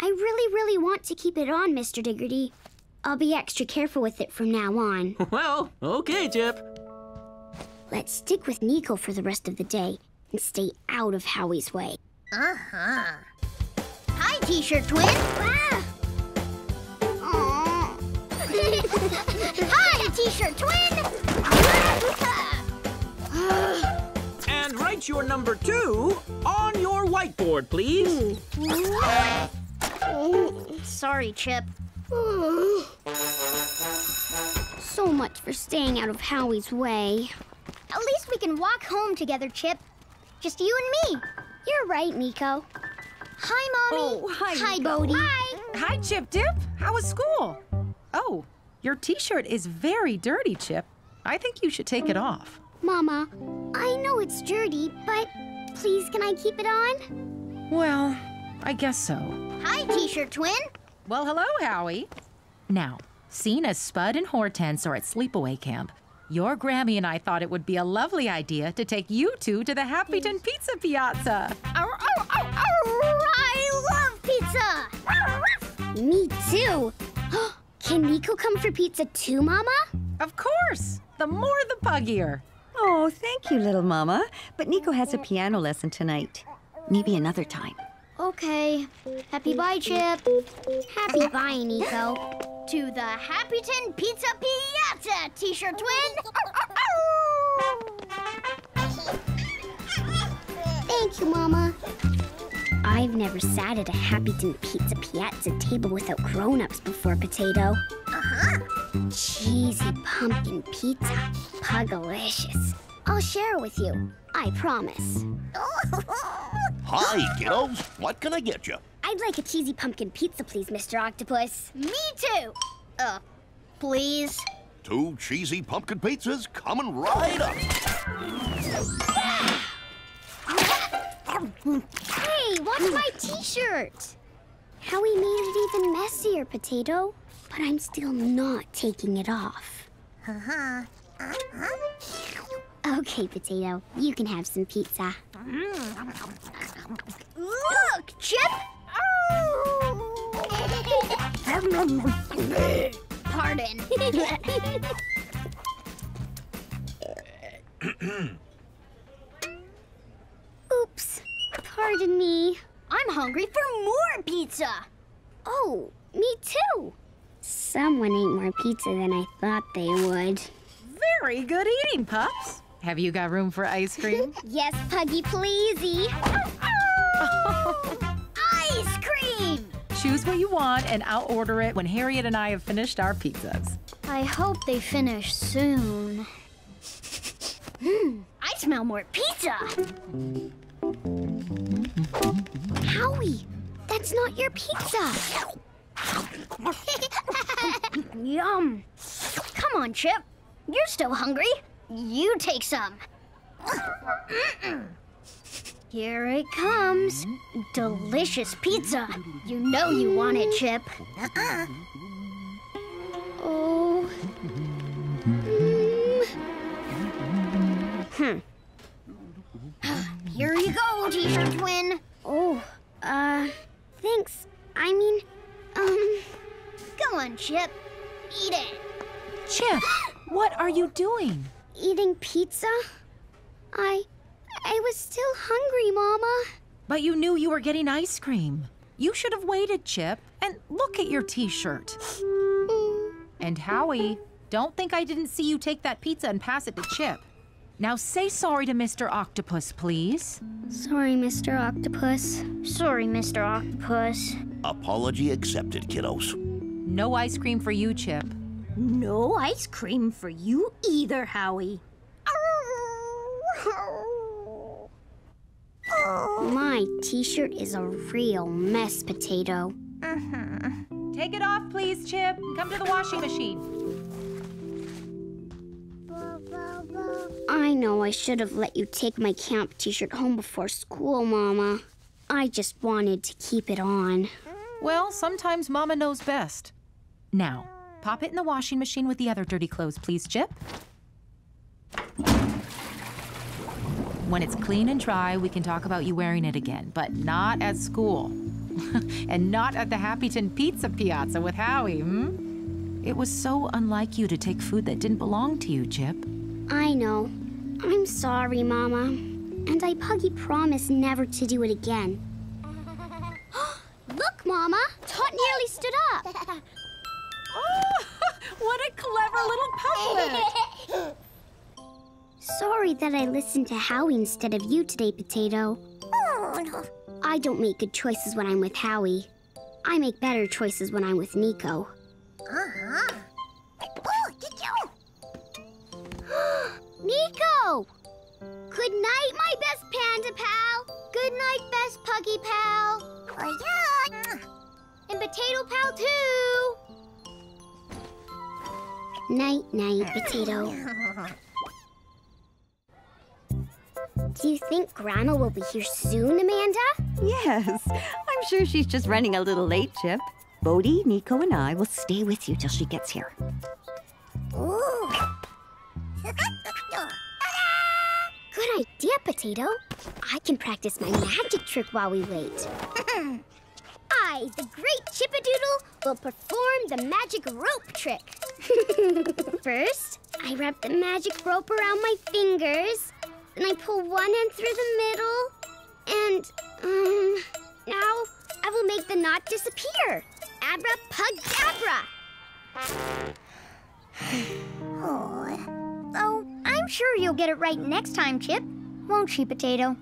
I really, really want to keep it on, Mr. Diggerty. I'll be extra careful with it from now on. Well, okay, Chip. Let's stick with Nico for the rest of the day and stay out of Howie's way. Uh huh. Hi, T-shirt twin. Ah. Hi, T-shirt twin. And write your number two on your whiteboard, please. Sorry, Chip. So much for staying out of Howie's way. At least we can walk home together, Chip. Just you and me. You're right, Nico. Hi, Mommy. Oh, hi, Hi, Nico. Bodhi. Hi. Hi, Chip Dip. How was school? Oh, your t-shirt is very dirty, Chip. I think you should take it oh. off. Mama, I know it's dirty, but please can I keep it on? Well, I guess so. Hi, T-shirt twin. Well, hello, Howie. Now, seeing as Spud and Hortense are at sleepaway camp, your Grammy and I thought it would be a lovely idea to take you two to the Happyton Pizza Piazza. Ow, ow, ow, ow. I love pizza. Me too. Can Nico come for pizza too, Mama? Of course. The more the puggier. Oh, thank you, little mama. But Nico has a piano lesson tonight. Maybe another time. Okay. Happy bye, Chip. Happy bye, Nico. To the Happyton Pizza Piazza, T-shirt twin. Thank you, Mama. I've never sat at a Happyton Pizza Piazza table without grown-ups before, Potato. Uh-huh. Cheesy pumpkin pizza. Pugalicious. I'll share with you. I promise. Hi, kiddos. What can I get you? I'd like a cheesy pumpkin pizza, please, Mr. Octopus. Me too. Uh, please. Two cheesy pumpkin pizzas coming right up. Hey, watch my t-shirt. Howie made it even messier, Potato. But I'm still not taking it off. Uh-huh. Okay, Potato, you can have some pizza. Look, Chip. Pardon. Oops. Pardon me. I'm hungry for more pizza. Oh, me too. Someone ate more pizza than I thought they would. Very good eating, pups. Have you got room for ice cream? yes, Puggy, pleasey. Ice cream! Choose what you want, and I'll order it when Harriet and I have finished our pizzas. I hope they finish soon. Hmm, I smell more pizza. Howie, that's not your pizza. Yum. Come on, Chip. You're still hungry. You take some. Here it comes. Delicious pizza. You know you want it, Chip. Uh -uh. Oh. Hmm. Here you go, T-shirt twin. Oh, uh, thanks. I mean, um... Go on, Chip. Eat it. Chip, what are you doing? Eating pizza? I... I was still hungry, Mama. But you knew you were getting ice cream. You should have waited, Chip. And look at your t-shirt. Mm. and Howie, don't think I didn't see you take that pizza and pass it to Chip. Now say sorry to Mr. Octopus, please. Sorry, Mr. Octopus. Sorry, Mr. Octopus. Apology accepted, kiddos. No ice cream for you, Chip. No ice cream for you either, Howie. My t-shirt is a real mess, Potato. Mm-hmm. Take it off, please, Chip. Come to the washing machine. I know I should have let you take my camp t-shirt home before school, Mama. I just wanted to keep it on. Well, sometimes Mama knows best. Now, pop it in the washing machine with the other dirty clothes, please, Chip. When it's clean and dry, we can talk about you wearing it again, but not at school. and not at the Happyton Pizza Piazza with Howie, hmm? It was so unlike you to take food that didn't belong to you, Chip. I know. I'm sorry, Mama. And I Puggy promise never to do it again. Look, Mama! Tot nearly stood up. oh, what a clever little puglet! Sorry that I listened to Howie instead of you today, Potato. Oh, no. I don't make good choices when I'm with Howie. I make better choices when I'm with Nico. Uh-huh. Oh, did you? Nico! Good night, my best panda pal. Good night, best puggy pal. Oh, yeah. And potato pal, too. Night, night, potato. Do you think Grandma will be here soon, Amanda? Yes. I'm sure she's just running a little late, Chip. Bodie, Nico, and I will stay with you till she gets here. Ooh. Good idea, Potato. I can practice my magic trick while we wait. I, the great Chippadoodle, will perform the magic rope trick. First, I wrap the magic rope around my fingers. and I pull one end through the middle. And, um, now I will make the knot disappear. Abra pug oh. oh, I'm sure you'll get it right next time, Chip. Won't she, Potato?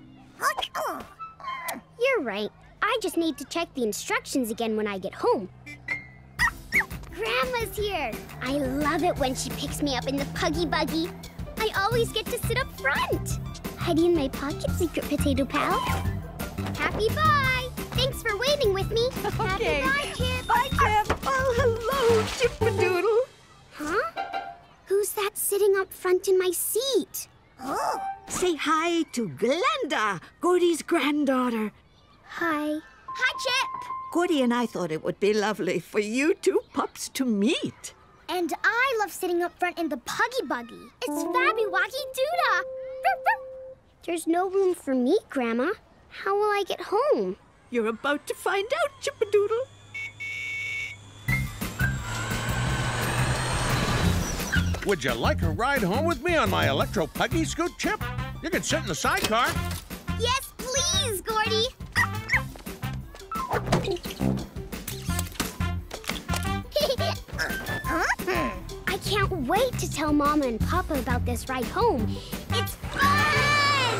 You're right. I just need to check the instructions again when I get home. Grandma's here. I love it when she picks me up in the puggy buggy. I always get to sit up front. Hiding in my pocket, secret potato pal. Happy bye. Thanks for waiting with me. Okay. Happy bye, Chip. Bye, Chip. Oh, hello, Chippadoodle. Huh? Who's that sitting up front in my seat? Oh. Say hi to Glenda, Gordy's granddaughter. Hi. Hi, Chip. Gordy and I thought it would be lovely for you two pups to meet. And I love sitting up front in the puggy buggy. It's Fabby Waggy Doodah. There's no room for me, Grandma. How will I get home? You're about to find out, Chippadoodle. Would you like a ride home with me on my electro puggy scoot, Chip? You can sit in the sidecar. Yes, please, Gordy. I can't wait to tell Mama and Papa about this ride home. It's fun!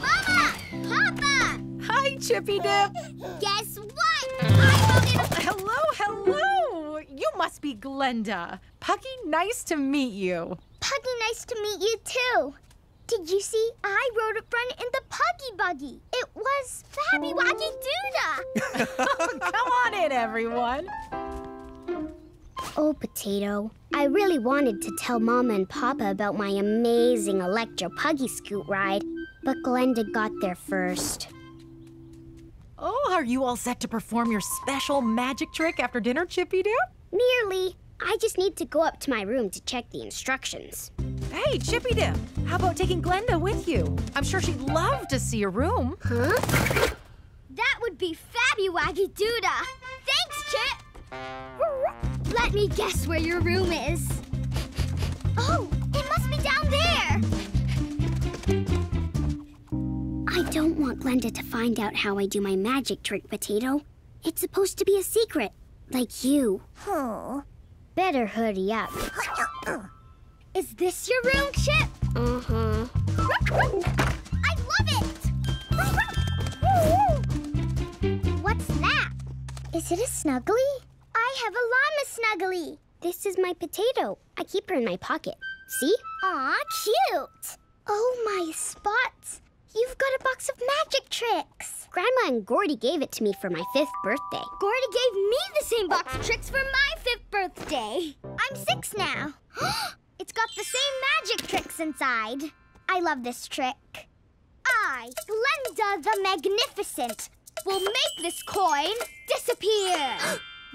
Mama! Papa! Hi, Chippy Dip. Guess what? I voted Hello, hello. You must be Glenda. Puggy, nice to meet you. Puggy, nice to meet you too. Did you see? I rode up front in the Puggy Buggy. It was Fabby Waggy Doodah. Come on in, everyone. Oh, Potato. I really wanted to tell Mama and Papa about my amazing Electro Puggy Scoot ride, but Glenda got there first. Oh, are you all set to perform your special magic trick after dinner, Chippy Dip? Nearly. I just need to go up to my room to check the instructions. Hey, Chippy Dip, how about taking Glenda with you? I'm sure she'd love to see your room. Huh? That would be Fabby Waggy Doodah. Thanks, Chip. Let me guess where your room is. Oh, it must be down there. I don't want Glenda to find out how I do my magic trick, Potato. It's supposed to be a secret, like you. Oh. Better hurry up. Is this your room, Chip? Uh-huh. I love it! What's that? Is it a snuggly? I have a llama snuggly. This is my potato. I keep her in my pocket. See? Aw, cute. Oh, my spots. You've got a box of magic tricks. Grandma and Gordy gave it to me for my fifth birthday. Gordy gave me the same box of tricks for my fifth birthday. I'm six now. it's got the same magic tricks inside. I love this trick. I, Glenda the Magnificent, will make this coin disappear.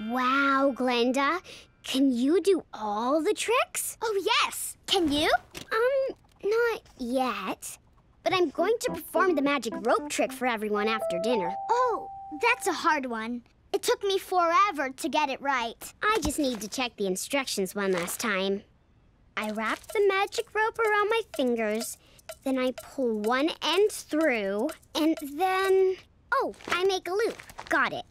wow, Glenda. Can you do all the tricks? Oh, yes. Can you? Um, Not yet. But I'm going to perform the magic rope trick for everyone after dinner. Oh, that's a hard one. It took me forever to get it right. I just need to check the instructions one last time. I wrap the magic rope around my fingers, then I pull one end through, and then. Oh, I make a loop. Got it.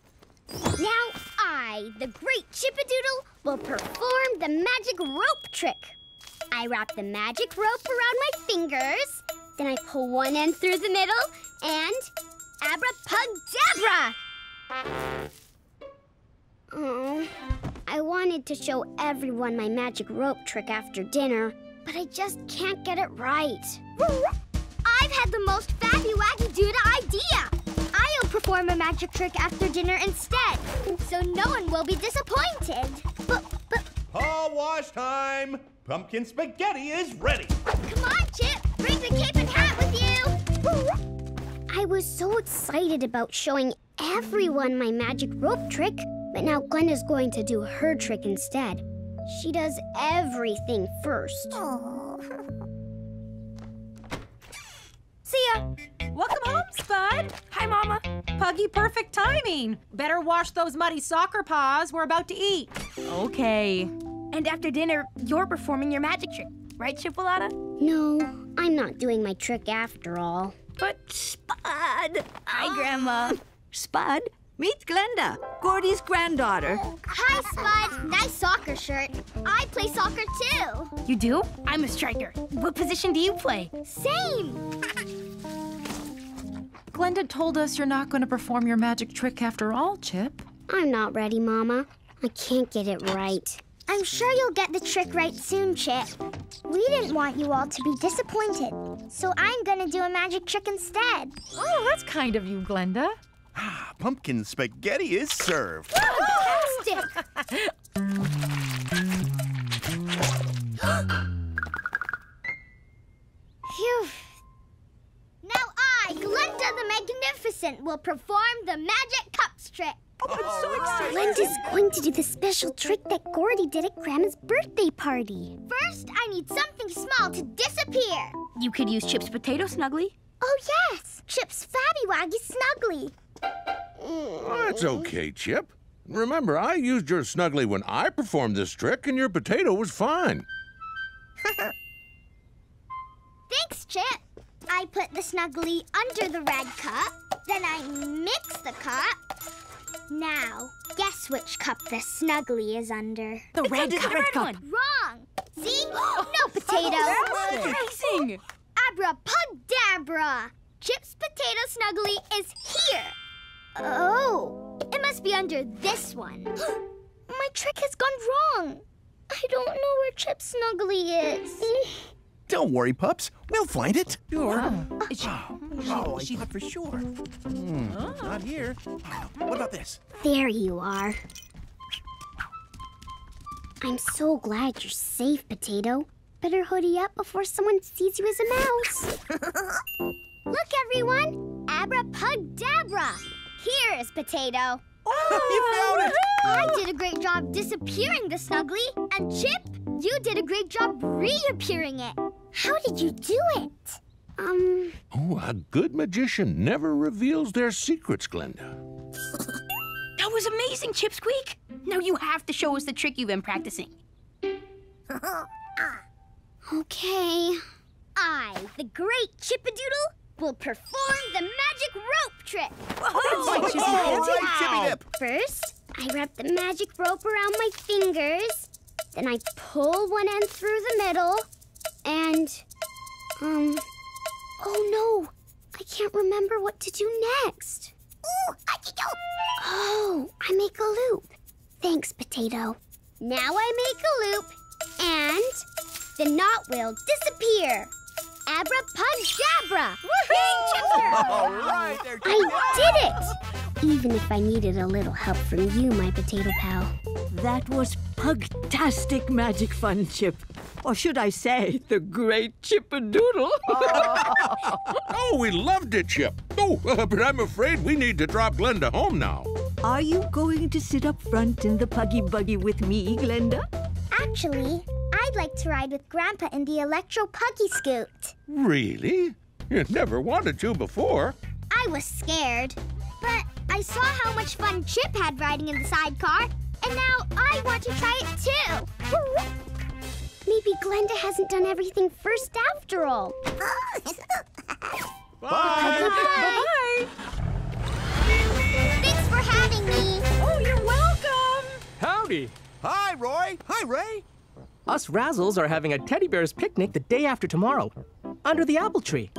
Now I, the great Chippadoodle, will perform the magic rope trick. I wrap the magic rope around my fingers, then I pull one end through the middle, and abracadabra! Oh, I wanted to show everyone my magic rope trick after dinner, but I just can't get it right. I've had the most fabby waggy doodah idea. I'll perform a magic trick after dinner instead, so no one will be disappointed. But, but, Paw wash time! Pumpkin spaghetti is ready! come on, Chip. Bring the cape and hat with you. I was so excited about showing everyone my magic rope trick, but now Glenda's going to do her trick instead. She does everything first. See ya. Welcome home, Spud. Hi, Mama. Puggy, perfect timing. Better wash those muddy soccer paws. We're about to eat. Okay. And after dinner, you're performing your magic trick, right, Chipolata? No, I'm not doing my trick after all. But Spud! Hi, Grandma. Spud, meet Glenda, Gordy's granddaughter. Hi, Spud. Nice soccer shirt. I play soccer too. You do? I'm a striker. What position do you play? Same. Glenda told us you're not going to perform your magic trick after all, Chip. I'm not ready, Mama. I can't get it right. I'm sure you'll get the trick right soon, Chip. We didn't want you all to be disappointed, so I'm gonna do a magic trick instead. Oh, that's kind of you, Glenda. Ah, pumpkin spaghetti is served. Fantastic! Phew. Now I, Glenda the Magnificent, will perform the magic cups trick. Oh, I'm so excited. Glenda's going to do the special trick that Gordy did at Grandma's birthday party. First, I need something small to disappear. You could use Chip's potato snuggly. Oh, yes! Chip's Fabby Waggy Snuggly. Mm. That's okay, Chip. Remember, I used your snuggly when I performed this trick, and your potato was fine. Thanks, Chip. I put the Snuggly under the red cup, then I mix the cup. Now, guess which cup the Snuggly is under? The red cup. The red one. Wrong. See? No potato. Oh, amazing. Abracadabra! Chip's potato snuggly is here. Oh, it must be under this one. My trick has gone wrong. I don't know where Chip's snuggly is. Don't worry, pups. We'll find it. Sure. Oh, I thought for sure. Hmm, Not here. What about this? There you are. I'm so glad you're safe, Potato. Better hoodie up before someone sees you as a mouse. Look, everyone! Abracadabra! Here is Potato. Oh, you found it! I did a great job disappearing the Snuggly, and Chip, you did a great job reappearing it. How did you do it? Um, Oh, a good magician never reveals their secrets, Glenda. That was amazing, Chip Squeak. Now you have to show us the trick you've been practicing. okay. I, the great Chippadoodle, will perform the magic rope trick. All right, Chippy, all right, Chippy Dip. First, I wrap the magic rope around my fingers. Then I pull one end through the middle. And, um, oh no, I can't remember what to do next. Ooh, I can go. Oh, I make a loop. Thanks, Potato. Now I make a loop, and the knot will disappear. Abracadabra! Woohoo! All right, there, I did it! Even if I needed a little help from you, my potato pal. That was pugtastic magic fun, Chip. Or should I say, the great Chippadoodle. Oh, we loved it, Chip. Oh, but I'm afraid we need to drop Glenda home now. Are you going to sit up front in the puggy buggy with me, Glenda? Actually, I'd like to ride with Grandpa in the Electro Puggy Scoot. Really? You never wanted to before. I was scared, but I saw how much fun Chip had riding in the sidecar, and now I want to try it too. Maybe Glenda hasn't done everything first after all. Bye. Bye. Thanks for having me. Oh, you're welcome. Howdy. Hi, Roy. Hi, Ray. Us Razzles are having a teddy bear's picnic the day after tomorrow, under the apple tree.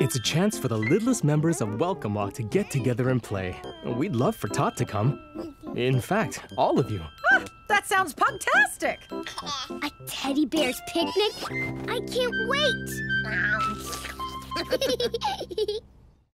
It's a chance for the littlest members of Welcome Walk to get together and play. We'd love for Tot to come. In fact, all of you. Ah, that sounds pugtastic. A teddy bear's picnic? I can't wait!